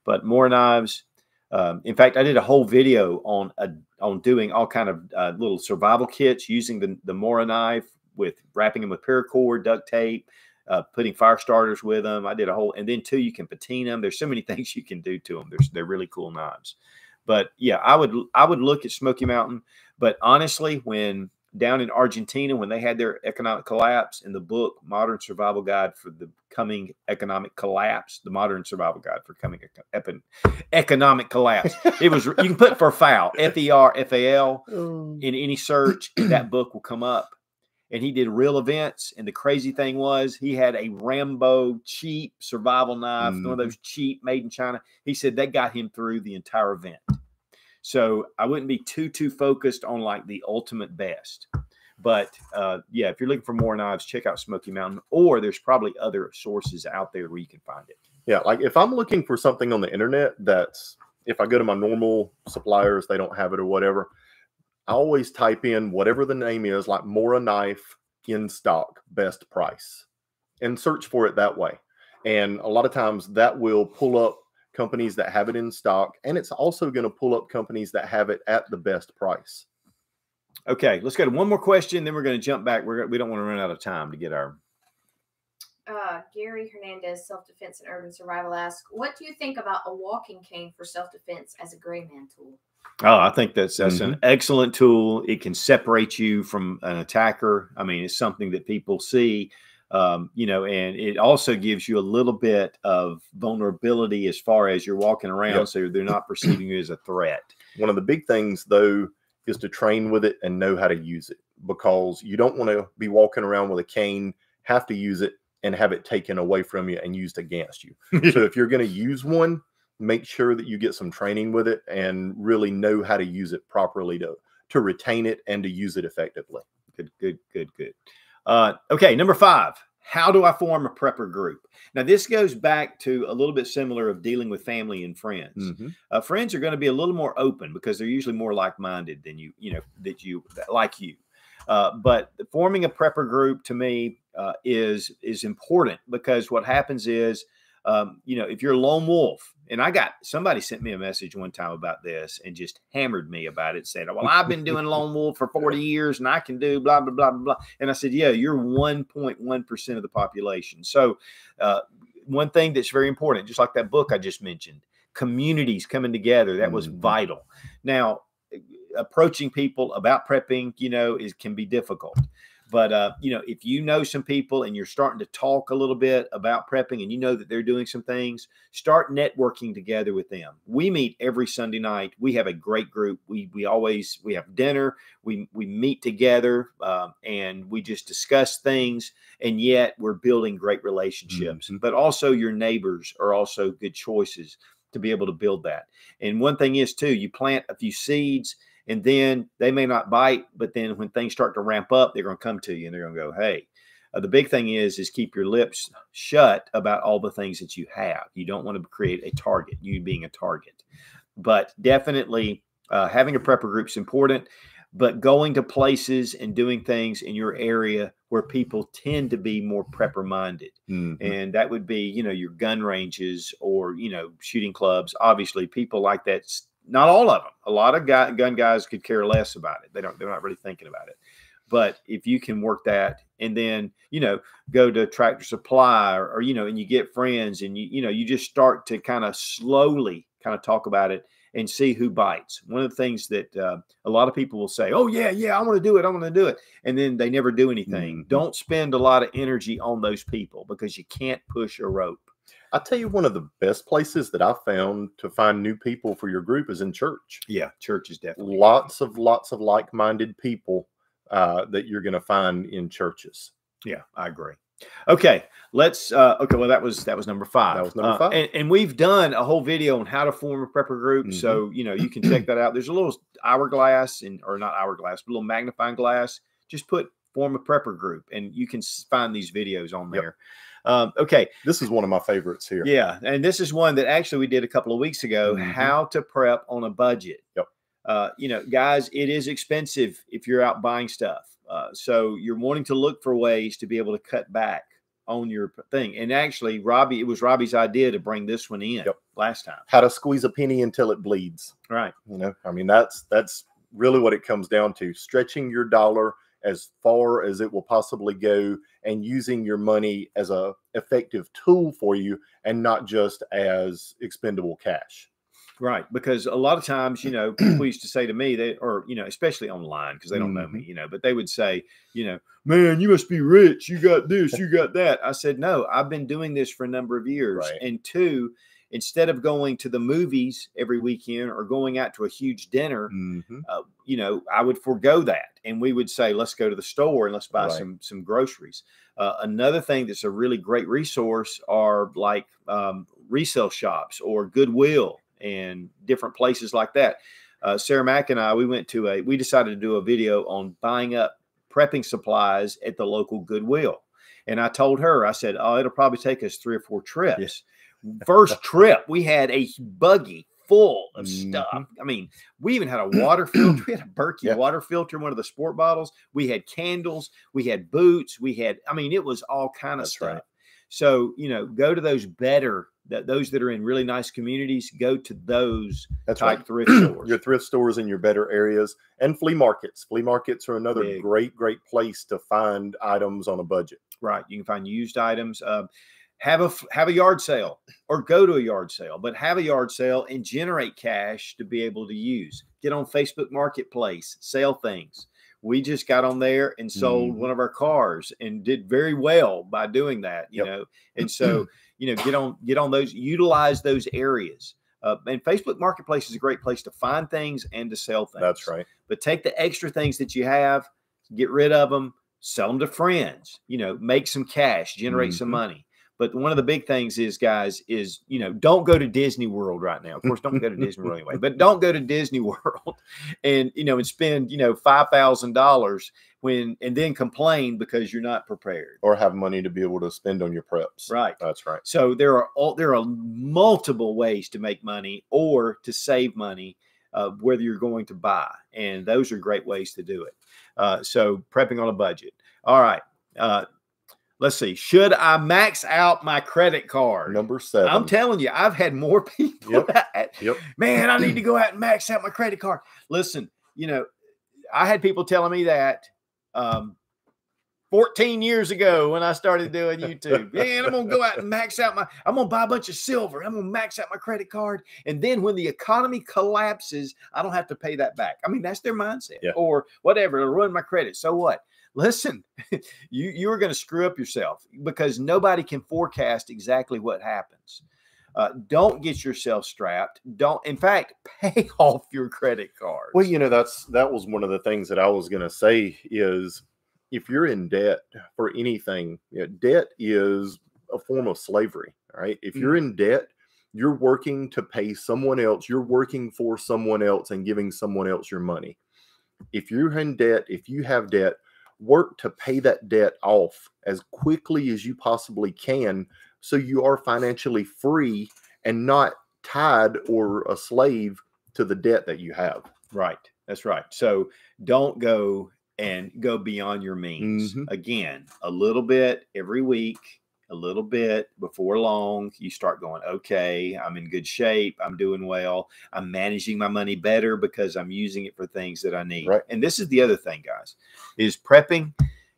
A: But Mora knives. Um, in fact, I did a whole video on a, on doing all kind of uh, little survival kits using the the Mora knife with wrapping them with paracord, duct tape, uh, putting fire starters with them. I did a whole, and then too, you can patina them. There's so many things you can do to them. They're really cool knives. But yeah, I would I would look at Smoky Mountain. But honestly, when down in Argentina, when they had their economic collapse in the book Modern Survival Guide for the Coming Economic Collapse, the Modern Survival Guide for Coming Eco- Epi- Economic Collapse. It was you can put FerFAL F E R F A L in any search, that book will come up. And he did real events. And the crazy thing was, he had a Rambo cheap survival knife, one of
B: Mhm.
A: those cheap made in China. He said that got him through the entire event. So I wouldn't be too too focused on like the ultimate best. But uh, yeah, if you're looking for Mora knives, check out Smoky Mountain, or there's probably other sources out there where you can find it.
B: Yeah, like if I'm looking for something on the internet that's if I go to my normal suppliers, they don't have it or whatever, I always type in whatever the name is, like Mora knife in stock, best price, and search for it that way. And a lot of times that will pull up companies that have it in stock, and it's also going to pull up companies that have it at the best price.
A: Okay, let's go to one more question, then we're going to jump back. We're, we don't want to run out of time to get our
C: Uh, Gary Hernandez, Self Defense and Urban Survival asks, What do you think about a walking cane for self defense as a gray man tool?
A: Oh, I think that's that's an excellent tool. It can separate you from an attacker. I mean, it's something that people see, um, you know, and it also gives you a little bit of vulnerability as far as you're walking around,
B: Yep.
A: so they're not perceiving you as a threat.
B: One of the big things, though, is to train with it and know how to use it because you don't want to be walking around with a cane, have to use it, and have it taken away from you and used against you. so if you're going to use one, make sure that you get some training with it and really know how to use it properly to to retain it and to use it effectively.
A: Good, good, good, good. Uh, okay, number five. How do I form a prepper group? Now, this goes back to a little bit similar of dealing with family and friends.
B: Mhm.
A: Uh, friends are going to be a little more open because they're usually more like-minded than you, you know, that you like you. Uh, but forming a prepper group to me uh, is is important because what happens is, um, you know, if you're a lone wolf, and I got somebody sent me a message one time about this and just hammered me about it, said, "Well, I've been doing lone wolf for 40 years and I can do blah blah blah blah blah." And I said, "Yeah, you're 1.1 percent of the population." So, uh, one thing that's very important, just like that book I just mentioned, communities coming together, that was
B: Mhm.
A: vital. Now, approaching people about prepping, you know, is can be difficult. But uh, you know, if you know some people and you're starting to talk a little bit about prepping and you know that they're doing some things, start networking together with them. We meet every Sunday night. We have a great group. We we always we have dinner. We we meet together um, and we just discuss things. And yet we're building great relationships.
B: Mhm.
A: But also your neighbors are also good choices to be able to build that. And one thing is too, you plant a few seeds and then they may not bite, but then when things start to ramp up, they're going to come to you and they're going to go, "Hey." Uh, the big thing is is keep your lips shut about all the things that you have. You don't want to create a target, you being a target. But definitely uh, having a prepper group is important. But going to places and doing things in your area where people tend to be more prepper minded
B: Mhm.
A: and that would be you know your gun ranges or you know shooting clubs obviously people like that not all of them a lot of guy, gun guys could care less about it. They don't they're not really thinking about it. But if you can work that and then you know go to tractor supply or, or you know and you get friends and you you know you just start to kind of slowly kind of talk about it and see who bites. One of the things that uh, a lot of people will say oh yeah yeah i want to do it i want to do it and then they never do anything.
B: Mhm.
A: don't spend a lot of energy on those people because you can't push a rope
B: I tell you, one of the best places that I found to find new people for your group is in church.
A: yeah church is definitely
B: Lots of lots of like-minded people uh, that you're going to find in churches.
A: Yeah, I agree. Okay, let's. uh Okay, well that was that was number five.
B: That was number
A: Uh,
B: five.
A: and, and we've done a whole video on how to form a prepper group. So you know you can check that out. There's a little hourglass and or not hourglass, but a little magnifying glass. Just put form a prepper group, and you can find these videos on
B: Yep.
A: Um, okay,
B: This is one of my favorites here.
A: yeah, and this is one that actually we did a couple of weeks ago.
B: Mhm.
A: How to prep on a budget.
B: Yep.
A: Uh, you know, guys, it is expensive if you're out buying stuff. Uh, so you're wanting to look for ways to be able to cut back on your thing. And actually, Robbie, it was Robbie's idea to bring this one in
B: Yep.
A: last time.
B: How to squeeze a penny until it bleeds.
A: Right.
B: You know, I mean, that's that's really what it comes down to: stretching your dollar as far as it will possibly go, and using your money as a effective tool for you, and not just as expendable cash.
A: Right. Because a lot of times, you know, people used to say to me that, or, you know, especially online, because they don't know me,
B: Mm-hmm.
A: you know, but they would say, you know, man, you must be rich. You got this, you got that. I said, no, I've been doing this for a number of years.
B: Right.
A: And two, instead of going to the movies every weekend or going out to a huge dinner,
B: Mhm.
A: uh, you know, I would forego that, and we would say, let's go to the store and let's buy
B: Right.
A: some some groceries. Uh, another thing that's a really great resource are like um, resale shops or Goodwill and different places like that. Uh, Sarah Mack and I, we went to a, we decided to do a video on buying up prepping supplies at the local Goodwill. And I told her, I said, oh, it'll probably take us three or four trips. First trip, we had a buggy full of stuff.
B: Mhm.
A: I mean, we even had a water filter. We had a Berkey
B: Yeah.
A: water filter in one of the sport bottles. We had candles. We had boots. We had, I mean, it was all kind of
B: That's
A: stuff.
B: right.
A: So, you know, go to those better, that those that are in really nice communities, go to those
B: That's
A: type
B: right.
A: thrift stores.
B: your thrift stores in your better areas and flea markets. Flea markets are another
A: Big.
B: great, great place to find items on a budget.
A: Right. You can find used items. Um, have a have a yard sale or go to a yard sale, but have a yard sale and generate cash to be able to use. Get on Facebook Marketplace, sell things. We just got on there and sold
B: Mhm.
A: one of our cars and did very well by doing that. You
B: Yep.
A: know, and so you know, get on get on those, utilize those areas. Uh, and Facebook Marketplace is a great place to find things and to sell things
B: That's right.
A: but take the extra things that you have, get rid of them, sell them to friends, you know, make some cash, generate some
B: Mhm.
A: money. But one of the big things is, guys, is, you know, don't go to Disney World right now. Of course, don't go to Disney World anyway, but don't go to Disney World and, you know, and spend, you know, $5,000 when and then complain because you're not prepared.
B: or have money to be able to spend on your preps.
A: Right.
B: That's right.
A: So there are all, there are multiple ways to make money or to save money, uh, whether you're going to buy, and those are great ways to do it. Uh, so prepping on a budget. All right. Uh, let's see. Should I max out my credit card?
B: Number seven.
A: I'm telling you, I've had more people. that-
B: Yep.
A: Man, I need to go out and max out my credit card. Listen, you know, I had people telling me that um, 14 years ago when I started doing YouTube. Man, I'm gonna go out and max out my. I'm gonna buy a bunch of silver. I'm gonna max out my credit card, and then when the economy collapses, I don't have to pay that back. I mean, that's their mindset,
B: Yeah.
A: or whatever. It'll ruin my credit. So what? Listen, you you are going to screw up yourself because nobody can forecast exactly what happens. Uh, don't get yourself strapped. Don't, in fact, pay off your credit card.
B: Well, you know, that's that was one of the things that I was going to say is if you're in debt for anything, you know, debt is a form of slavery. Right? If you're in debt, you're working to pay someone else, you're working for someone else and giving someone else your money. If you're in debt, if you have debt, work to pay that debt off as quickly as you possibly can so you are financially free and not tied or a slave to the debt that you have.
A: Right. That's right. So don't go and go beyond your means.
B: Mhm.
A: Again, a little bit every week, a little bit before long, you start going, okay, I'm in good shape. I'm doing well. I'm managing my money better because I'm using it for things that I need.
B: Right.
A: And this is the other thing, guys, is prepping.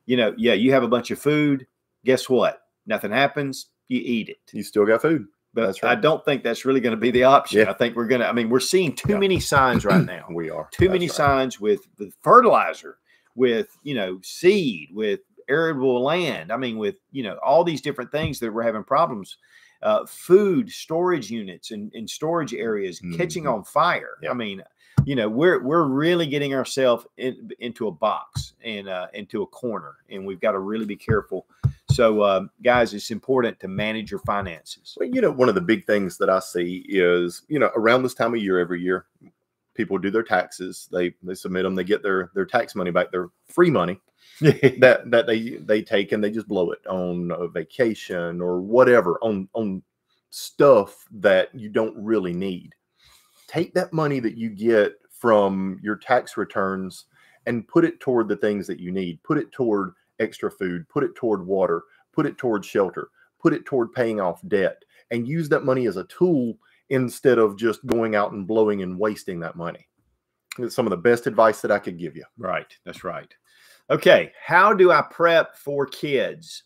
A: You know, yeah, you have a bunch of food. Guess what? Nothing happens. You eat it.
B: You still got food.
A: But
B: That's
A: I don't think that's really going to be the option.
B: Yeah.
A: I think we're going to, I mean, we're seeing too
B: Yeah.
A: many signs right now
B: We are.
A: too
B: That's
A: many
B: right.
A: signs with the fertilizer, with you know seed, with arable land. I mean, with you know all these different things that we're having problems. Uh, food storage units and, and storage areas catching
B: Mhm.
A: on fire.
B: Yeah.
A: I mean, you know, we're we're really getting ourselves in, into a box and uh, into a corner, and we've got to really be careful. So, um, guys, it's important to manage your finances.
B: Well, you know, one of the big things that I see is, you know, around this time of year every year, people do their taxes. They they submit them. They get their their tax money back, their free money that that they they take and they just blow it on a vacation or whatever on on stuff that you don't really need. Take that money that you get from your tax returns and put it toward the things that you need. Put it toward extra food, put it toward water, put it toward shelter, put it toward paying off debt and use that money as a tool instead of just going out and blowing and wasting that money. It's some of the best advice that I could give you.
A: Right. That's right. Okay. How do I prep for kids?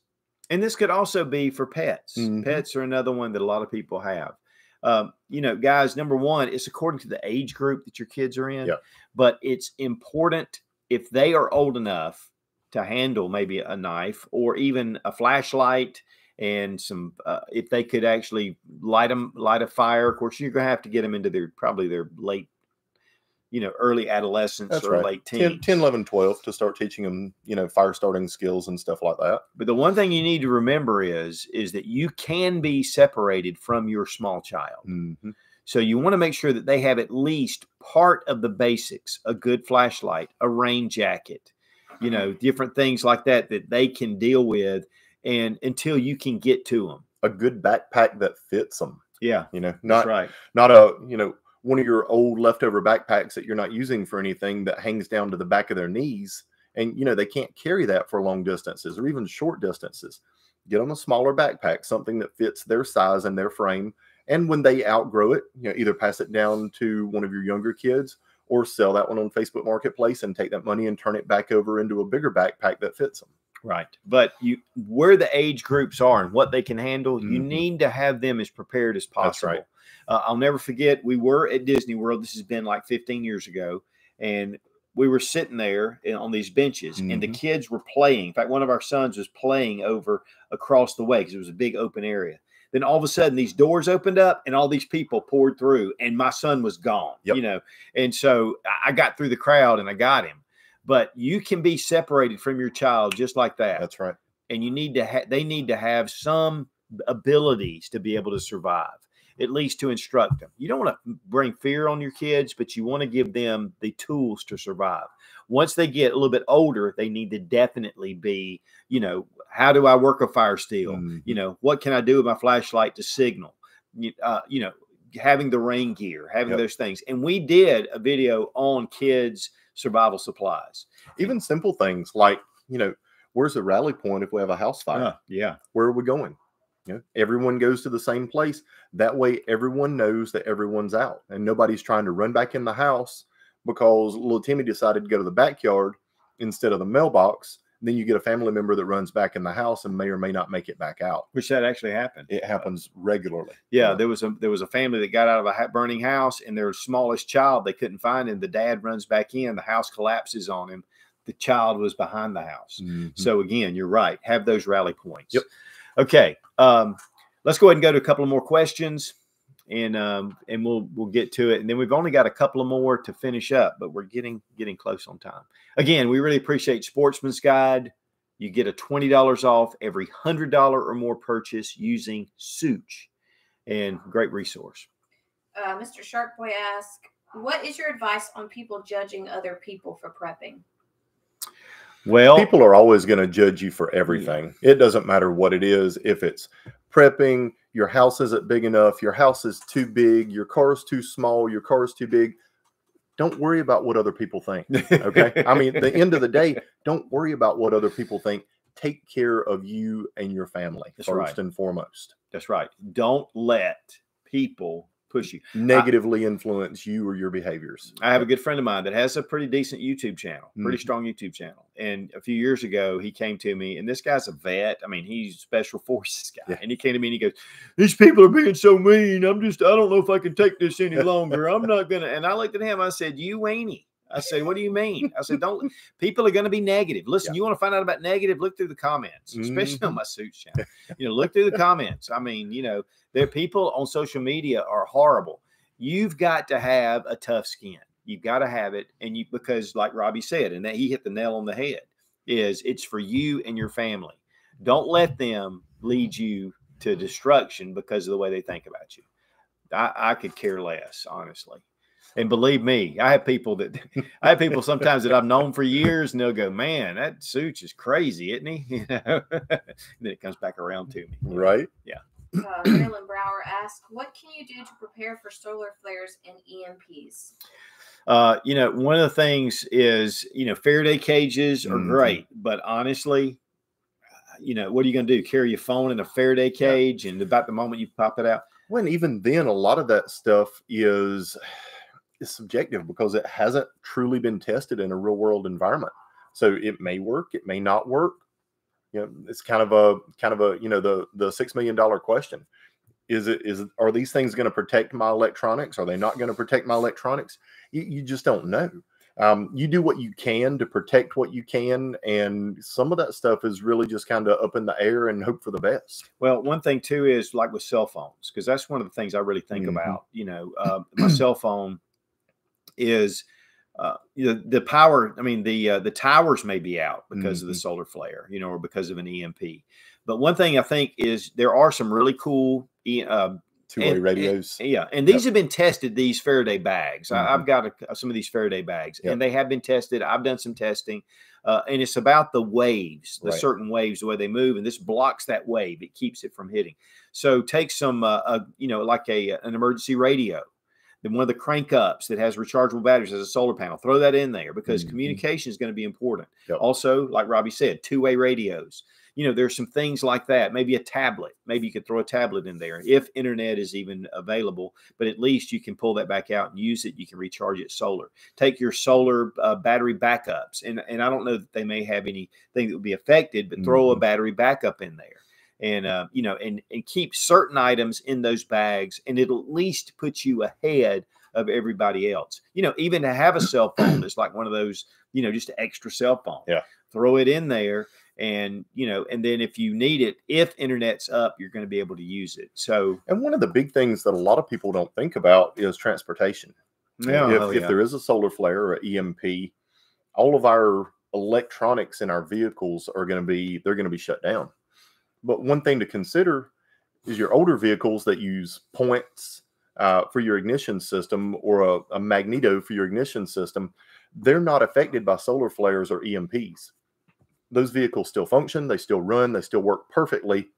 A: And this could also be for pets.
B: Mhm.
A: Pets are another one that a lot of people have. Um, you know, guys, number one, it's according to the age group that your kids are in,
B: Yeah.
A: but it's important if they are old enough to handle maybe a knife or even a flashlight and some uh, if they could actually light them light a fire of course you're gonna have to get them into their probably their late you know early adolescence
B: That's
A: or
B: right.
A: late
B: 10,
A: teens
B: 10, 11, 12 to start teaching them, you know, fire starting skills and stuff like that.
A: but the one thing you need to remember is is that you can be separated from your small child
B: Mhm.
A: so you want to make sure that they have at least part of the basics a good flashlight a rain jacket you know different things like that that they can deal with and until you can get to them
B: A good backpack that fits them,
A: yeah
B: you know,
A: that's
B: not
A: right
B: not a, you know, one of your old leftover backpacks that you're not using for anything that hangs down to the back of their knees. And, you know, they can't carry that for long distances or even short distances. Get them a smaller backpack, something that fits their size and their frame. And when they outgrow it, you know, either pass it down to one of your younger kids or sell that one on Facebook Marketplace and take that money and turn it back over into a bigger backpack that fits them.
A: Right. But you where the age groups are and what they can handle, you
B: Mhm.
A: need to have them as prepared as
B: That's
A: possible.
B: right.
A: Uh, I'll never forget we were at Disney World. This has been like 15 years ago. And we were sitting there on these benches and the
B: Mhm.
A: kids were playing. In fact, one of our sons was playing over across the way because it was a big open area. Then all of a sudden, these doors opened up and all these people poured through, and my son was gone.
B: Yep.
A: You know, and so I got through the crowd and I got him. But you can be separated from your child just like that
B: That's right.
A: and you need to have they need to have some abilities to be able to survive at least to instruct them. You don't want to bring fear on your kids, but you want to give them the tools to survive. Once they get a little bit older, they need to definitely be, you know, how do I work a fire steel?
B: Mhm.
A: You know, what can I do with my flashlight to signal? You, uh, you know, having the rain gear, having
B: Yep.
A: those things. And we did a video on kids' survival supplies.
B: Even simple things like, you know, where's the rally point if we have a house fire?
A: Uh, yeah.
B: Where are we going? You know, everyone goes to the same place. That way, everyone knows that everyone's out and nobody's trying to run back in the house because little Timmy decided to go to the backyard instead of the mailbox. Then you get a family member that runs back in the house and may or may not make it back out.
A: Which that actually happened.
B: It happens regularly.
A: Yeah, there was a there was a family that got out of a burning house, and their smallest child they couldn't find him. The dad runs back in, the house collapses on him. The child was behind the house.
B: Mhm.
A: So again, you're right. Have those rally points.
B: Yep.
A: Okay. Um, let's go ahead and go to a couple of more questions, and um, and we'll we'll get to it. And then we've only got a couple of more to finish up, but we're getting getting close on time. Again, we really appreciate Sportsman's Guide. You get a twenty dollars off every hundred dollar or more purchase using Sootch, and great resource.
C: Uh, Mr. Shark Boy asks, "What is your advice on people judging other people for prepping?"
A: Well,
B: people are always going to judge you for everything. It doesn't matter what it is. If it's prepping, your house isn't big enough, your house is too big, your car is too small, your car is too big. Don't worry about what other people think. Okay. I mean, at the end of the day, don't worry about what other people think. Take care of you and your family
A: That's
B: first
A: right.
B: and foremost.
A: that's right. Don't let people push you.
B: Negatively influence you or your behaviors.
A: I have a good friend of mine that has a pretty decent YouTube channel, pretty
B: Mhm.
A: strong YouTube channel. And a few years ago, he came to me, and this guy's a vet. I mean, he's a special forces guy.
B: Yeah.
A: And he came to me and he goes, These people are being so mean. I'm just, I don't know if I can take this any longer. I'm not going to. And I looked at him, I said, You weenie. I said, What do you mean? I said, Don't, people are going to be negative. Listen, you want to find out about negative? Look through the comments, especially on mm-hmm. my Sootch channel. You know, look through the comments. I mean, you know, there people on social media are horrible. You've got to have a tough skin. You've got to have it, and you because, like Robbie said, and that he hit the nail on the head, is it's for you and your family. Don't let them lead you to destruction because of the way they think about you. I, I could care less, honestly. And believe me, I have people that I have people sometimes that I've known for years, and they'll go, "Man, that Sootch is crazy, isn't he?" You know, and then it comes back around to me.
B: Right?
C: Uh, Marilyn Brower asks, "What can you do to prepare for solar flares and EMPs?"
A: Uh, you know, one of the things is, you know, Faraday cages are
B: Mhm.
A: great, but honestly, uh, you know, what are you going to do? Carry your phone in a Faraday cage, and about the moment you pop it out,
B: When even then, a lot of that stuff is is subjective because it hasn't truly been tested in a real world environment. So it may work, it may not work. You know, it's kind of a kind of a you know the the six million dollar question. Is it is are these things going to protect my electronics? Are they not going to protect my electronics? You, you just don't know. Um, you do what you can to protect what you can, and some of that stuff is really just kind of up in the air and hope for the best.
A: Well, one thing too is like with cell phones, because that's one of the things I really think
B: Mhm.
A: about. You know, uh, my cell phone is uh, you know, the power. I mean, the uh, the towers may be out because of the
B: Mhm.
A: solar flare, you know, or because of an EMP. But one thing I think is there are some really cool E- uh,
B: Two way
A: And- and-
B: radios.
A: yeah, and these have been tested. These Faraday bags. I,
B: Mhm.
A: I've got a, some of these Faraday bags,
B: Yep.
A: and they have been tested. I've done some testing, uh, and it's about the waves, the
B: Right.
A: certain waves, the way they move, and this blocks that wave. It keeps it from hitting. So take some, uh, uh, you know, like a an emergency radio. Then one of the crank ups that has rechargeable batteries as a solar panel. Throw that in there because
B: Mhm.
A: communication is going to be important.
B: Yep.
A: Also, like Robbie said, two way radios you know, there's some things like that. Maybe a tablet. Maybe you could throw a tablet in there if internet is even available. But at least you can pull that back out and use it. You can recharge it solar. Take your solar uh, battery backups, and and I don't know that they may have anything that would be affected, but throw a
B: Mhm.
A: battery backup in there. And uh, you know, and and keep certain items in those bags, and it'll at least put you ahead of everybody else. You know, even to have a cell phone that's like one of those, you know, just an extra cell phone.
B: Yeah.
A: Throw it in there and you know and then if you need it if internet's up you're going to be able to use it so
B: And one of the big things that a lot of people don't think about is transportation.
A: yeah,
B: if,
A: oh,
B: if there is a solar flare or an EMP, all of our electronics in our vehicles are going to be they're going to be shut down. But one thing to consider is your older vehicles that use points uh, for your ignition system or a, a magneto for your ignition system, they're not affected by solar flares or EMPs. Those vehicles still function, they still run, they still work perfectly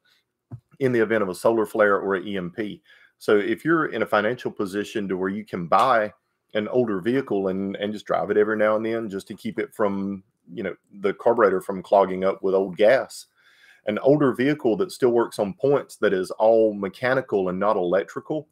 B: in the event of a solar flare or an EMP. So if you're in a financial position to where you can buy an older vehicle and and just drive it every now and then just to keep it from you know the carburetor from clogging up with old gas an older vehicle that still works on points that is all mechanical and not electrical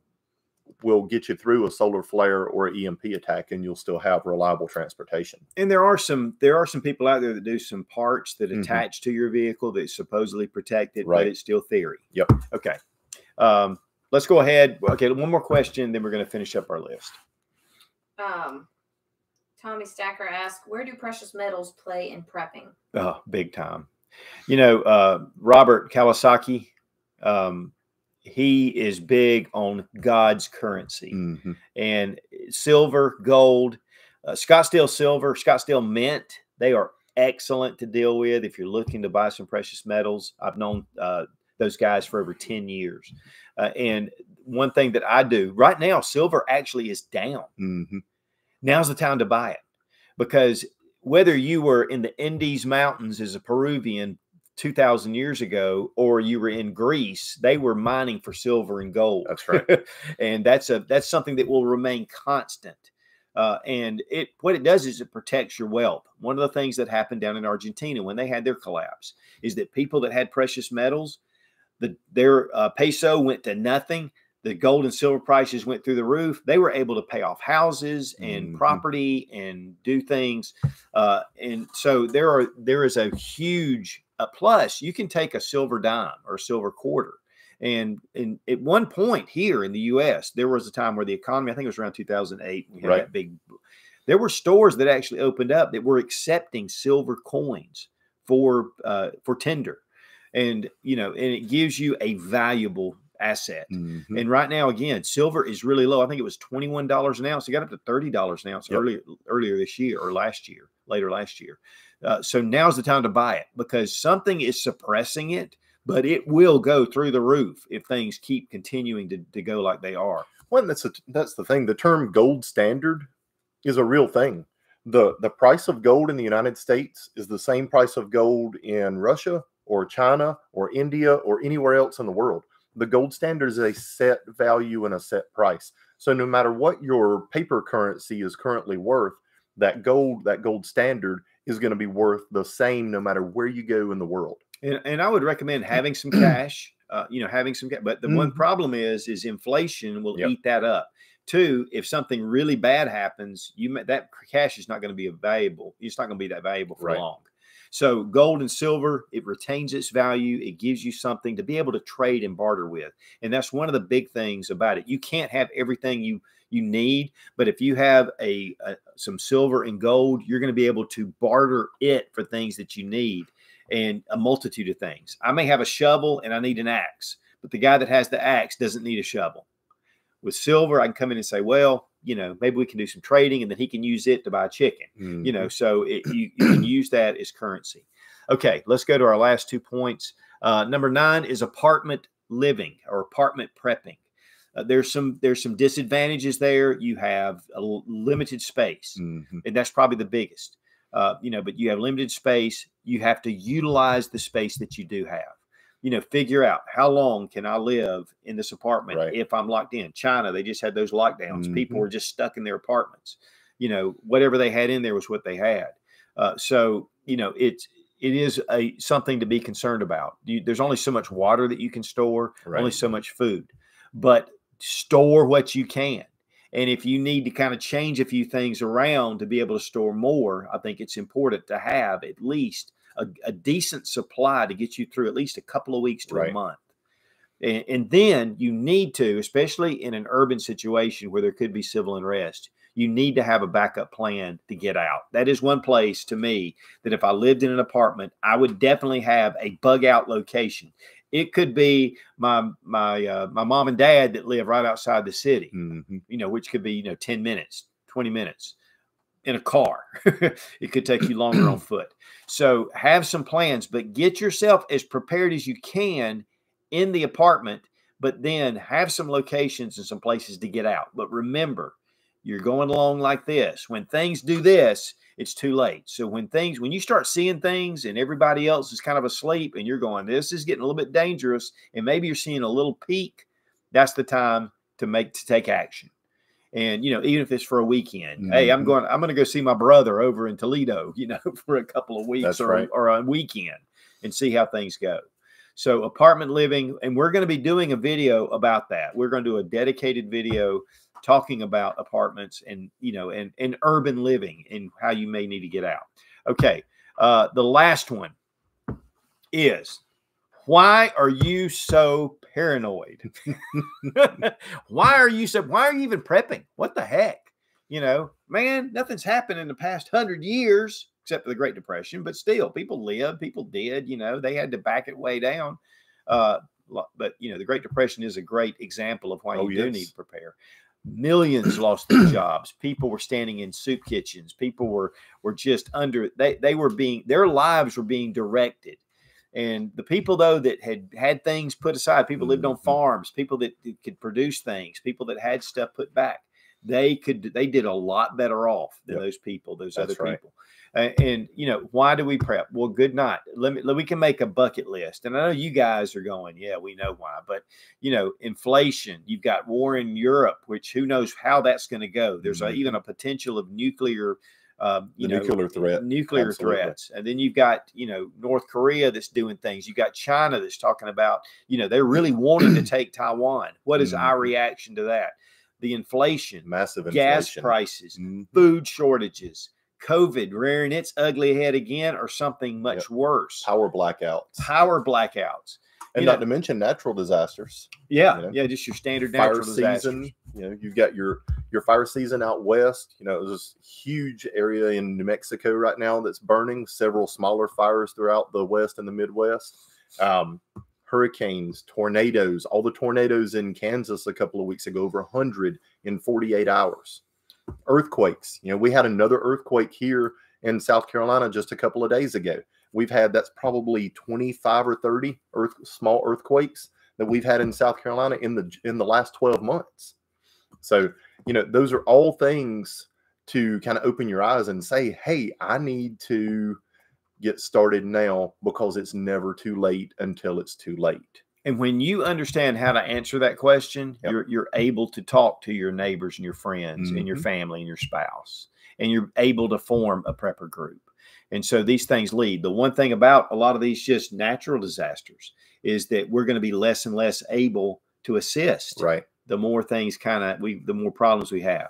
B: will get you through a solar flare or EMP attack and you'll still have reliable transportation.
A: And there are some there are some people out there that do some parts that
B: Mhm.
A: attach to your vehicle that supposedly protect it,
B: Right.
A: but it's still theory.
B: Yep.
A: Okay. Um, let's go ahead. Okay, one more question, then we're going to finish up our list.
C: Um, Tommy Stacker asked, "Where do precious metals play in prepping?"
A: Oh, big time. You know, uh, Robert Kiyosaki, um, he is big on God's currency
B: Mhm.
A: and silver, gold, uh, Scottsdale silver, Scottsdale mint. They are excellent to deal with if you're looking to buy some precious metals. I've known uh, those guys for over 10 years. Uh, and one thing that I do right now, silver actually is down
B: Mhm.
A: now's the time to buy it because whether you were in the Andes Mountains as a Peruvian 2000 years ago or you were in Greece, they were mining for silver and gold.
B: That's right.
A: and that's a that's something that will remain constant. Uh, and it what it does is it protects your wealth. One of the things that happened down in Argentina when they had their collapse is that people that had precious metals, the their uh, peso went to nothing the gold and silver prices went through the roof. They were able to pay off houses and
B: Mhm.
A: property and do things. Uh, and so there are there is a huge uh, plus. You can take a silver dime or a silver quarter. And, and at one point here in the U.S., there was a time where the economy, I think it was around 2008, we had
B: Right.
A: that big. There were stores that actually opened up that were accepting silver coins for uh, for tender, and you know, and it gives you a valuable asset.
B: Mhm.
A: And right now, again, silver is really low. I think it was twenty one dollars an ounce. It got up to thirty dollars an ounce
B: Yep.
A: earlier earlier this year or last year, later last year. Uh, so now's the time to buy it because something is suppressing it, but it will go through the roof if things keep continuing to, to go like they are.
B: Well, that's a, that's the thing. The term gold standard is a real thing. the The price of gold in the United States is the same price of gold in Russia or China or India or anywhere else in the world. The gold standard is a set value and a set price. So no matter what your paper currency is currently worth, that gold that gold standard is going to be worth the same no matter where you go in the world.
A: And, and I would recommend having some cash. Uh, you know, having some cash. But the one
B: Mhm.
A: problem is, is inflation will
B: Yep.
A: eat that up. Two, if something really bad happens, you may, that cash is not going to be valuable. It's not going to be that valuable for
B: Right.
A: long. So gold and silver, it retains its value. It gives you something to be able to trade and barter with, and that's one of the big things about it. You can't have everything you you need, but if you have a, a some silver and gold, you're going to be able to barter it for things that you need and a multitude of things. I may have a shovel and I need an axe, but the guy that has the axe doesn't need a shovel. With silver, I can come in and say, well, you know, maybe we can do some trading and then he can use it to buy chicken. You know, so it, you, you can use that as currency. Okay, let's go to our last two points. Uh, number nine is apartment living or apartment prepping. Uh, there's some there's some disadvantages there. You have a l- limited space
B: Mhm.
A: and that's probably the biggest. Uh, you know, but you have limited space. You have to utilize the space that you do have. You know, figure out how long can I live in this apartment
B: Right.
A: if I'm locked in. China, they just had those lockdowns. People
B: Mhm.
A: were just stuck in their apartments. You know, whatever they had in there was what they had. Uh, so you know, it's it is a something to be concerned about. You, there's only so much water that you can store, only so much food, but store what you can. And if you need to kind of change a few things around to be able to store more, I think it's important to have at least a, a decent supply to get you through at least a couple of weeks to a month. And, and then you need to, especially in an urban situation where there could be civil unrest, you need to have a backup plan to get out. That is one place to me that if I lived in an apartment, I would definitely have a bug out location. It could be my my uh, my mom and dad that live right outside the city
B: Mhm.
A: you know, which could be, you know, 10 minutes, 20 minutes in a car. it could take you longer on foot. So have some plans, but get yourself as prepared as you can in the apartment but then have some locations and some places to get out. But remember, you're going along like this. When things do this, it's too late. So when things, when you start seeing things and everybody else is kind of asleep and you're going, this is getting a little bit dangerous, and maybe you're seeing a little peak, that's the time to make to take action. And you know, even if it's for a weekend, mm-hmm. hey, I'm mm-hmm. going, I'm going to go see my brother over in Toledo, you know, for a couple of weeks or, right. or a weekend and see how things go. So apartment living, and we're going to be doing a video about that. We're going to do a dedicated video talking about apartments and you know and and urban living and how you may need to get out. Okay, uh, the last one is why are you so paranoid? why are you so? Why are you even prepping? What the heck? You know, man, nothing's happened in the past hundred years except for the Great Depression, but still, people lived, people did. You know, they had to back it way down. Uh, but you know, the Great Depression is a great example of why oh, you yes. do need to prepare. Millions lost their jobs. People were standing in soup kitchens. People were were just under. They they were being their lives were being directed. And the people though that had had things put aside, people lived on mm-hmm. farms, people that, could produce things, people that had stuff put back, they could they did a lot better off than yep. those people, those That's other right. people. Uh, and you know why do we prep? Well, good night. Let me. Let, We can make a bucket list, and I know you guys are going. Yeah, we know why. But you know, inflation. You've got war in Europe, which who knows how that's going to go. There's mm-hmm. a, even a potential of nuclear. Um, you
B: the
A: know,
B: nuclear threat,
A: nuclear Absolutely. threats, and then you've got you know North Korea that's doing things. You've got China that's talking about you know they're really wanting to take Taiwan. What is mm-hmm. our reaction to that? The inflation,
B: massive
A: inflation. gas prices, mm-hmm. food shortages COVID rearing its ugly head again or something much yep. worse.
B: Power blackouts.
A: Power blackouts.
B: And you not know, to mention natural disasters.
A: Yeah, you know, yeah, just your standard natural
B: fire disasters. season. You know, you've got your your fire season out west. You know, there's this huge area in New Mexico right now that's burning. Several smaller fires throughout the west and the Midwest. Um, hurricanes, tornadoes. All the tornadoes in Kansas a couple of weeks ago, over 100 in 48 hours earthquakes. You know, we had another earthquake here in South Carolina just a couple of days ago. We've had that's probably 25 or 30 earth small earthquakes that we've had in South Carolina in the in the last 12 months. So, you know, those are all things to kind of open your eyes and say, "Hey, I need to get started now because it's never too late until it's too late."
A: And when you understand how to answer that question, yep. you're you're able to talk to your neighbors and your friends mm-hmm. and your mm-hmm. family and your spouse, and you're able to form a prepper group. And so these things lead. The one thing about a lot of these just natural disasters is that we're going to be less and less able to assist.
B: Right.
A: The more things kind of we, the more problems we have.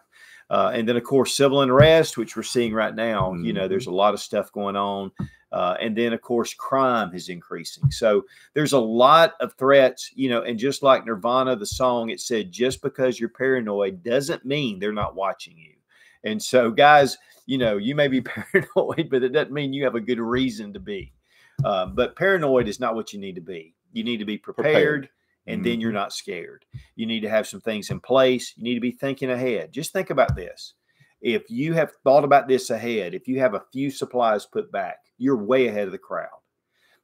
A: Uh, and then of course civil unrest, which we're seeing right now. Mm-hmm. You know, there's mm-hmm. a lot of stuff going on. Uh, and then, of course, crime is increasing. So there's a lot of threats, you know, and just like Nirvana, the song, it said, just because you're paranoid doesn't mean they're not watching you. And so, guys, you know, you may be paranoid, but it doesn't mean you have a good reason to be. Um, but paranoid is not what you need to be. You need to be prepared, prepared. and mm-hmm. then you're mm-hmm. not scared. You need to have some things in place. You need to be thinking ahead. Just think about this. If you have thought about this ahead, if you have a few supplies put back, you're way ahead of the crowd.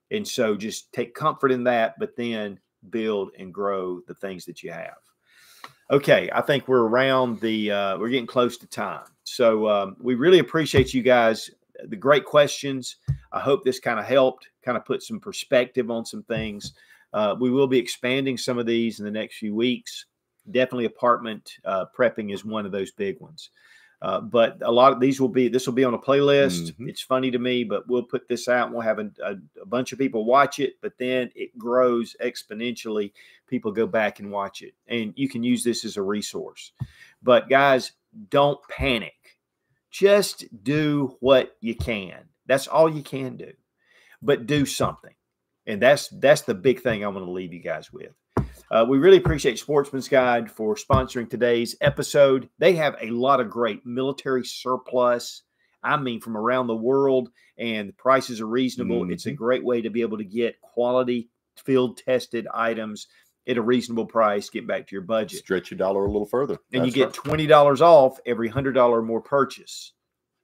A: And so just take comfort in that, but then build and grow the things that you have. Okay, I think we're around the, uh, we're getting close to time. So um, we really appreciate you guys, the great questions. I hope this kind of helped, kind of put some perspective on some things. Uh, we will be expanding some of these in the next few weeks. Definitely apartment uh, prepping is one of those big ones. Uh, but a lot of these will be this will be on a playlist. Mm-hmm. It's funny to me, but we'll put this out. And we'll have a, a, a, bunch of people watch it, but then it grows exponentially. People go back and watch it, and you can use this as a resource. But guys, don't panic. Just do what you can. That's all you can do. But do something, and that's that's the big thing I'm going to leave you guys with. Uh, we really appreciate Sportsman's Guide for sponsoring today's episode. They have a lot of great military surplus. I mean, from around the world, and the prices are reasonable. Mm-hmm. It's a mm-hmm. great way to be able to get quality field tested items at a reasonable price. Get back to your budget.
B: Stretch your dollar a little further.
A: And That's you get twenty dollars off every hundred dollar more purchase.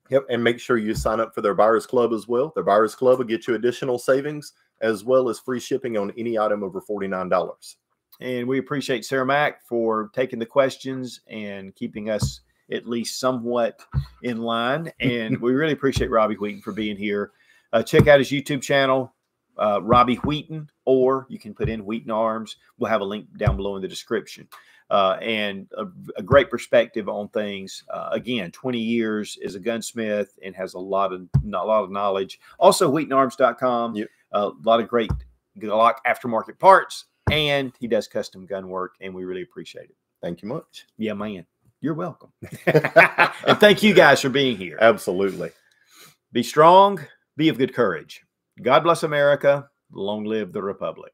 B: Yep, and make sure you sign up for their buyers club as well. Their buyers club will get you additional savings as well as free shipping on any item over forty nine dollars.
A: And we appreciate Sarah Mack for taking the questions and keeping us at least somewhat in line. And we really appreciate Robbie Wheaton for being here. Uh, check out his YouTube channel, uh, Robbie Wheaton, or you can put in Wheaton Arms. We'll have a link down below in the description. Uh, and a, a, great perspective on things. Uh, again, 20 years as a gunsmith and has a lot of a lot of knowledge. Also, WheatonArms.com.
B: Yep.
A: a lot of great Glock aftermarket parts, and he does custom gun work, and we really appreciate it.
B: Thank you much.
A: Yeah, man. You're welcome. and thank you guys for being here.
B: Absolutely.
A: Be strong, be of good courage. God bless America. Long live the Republic.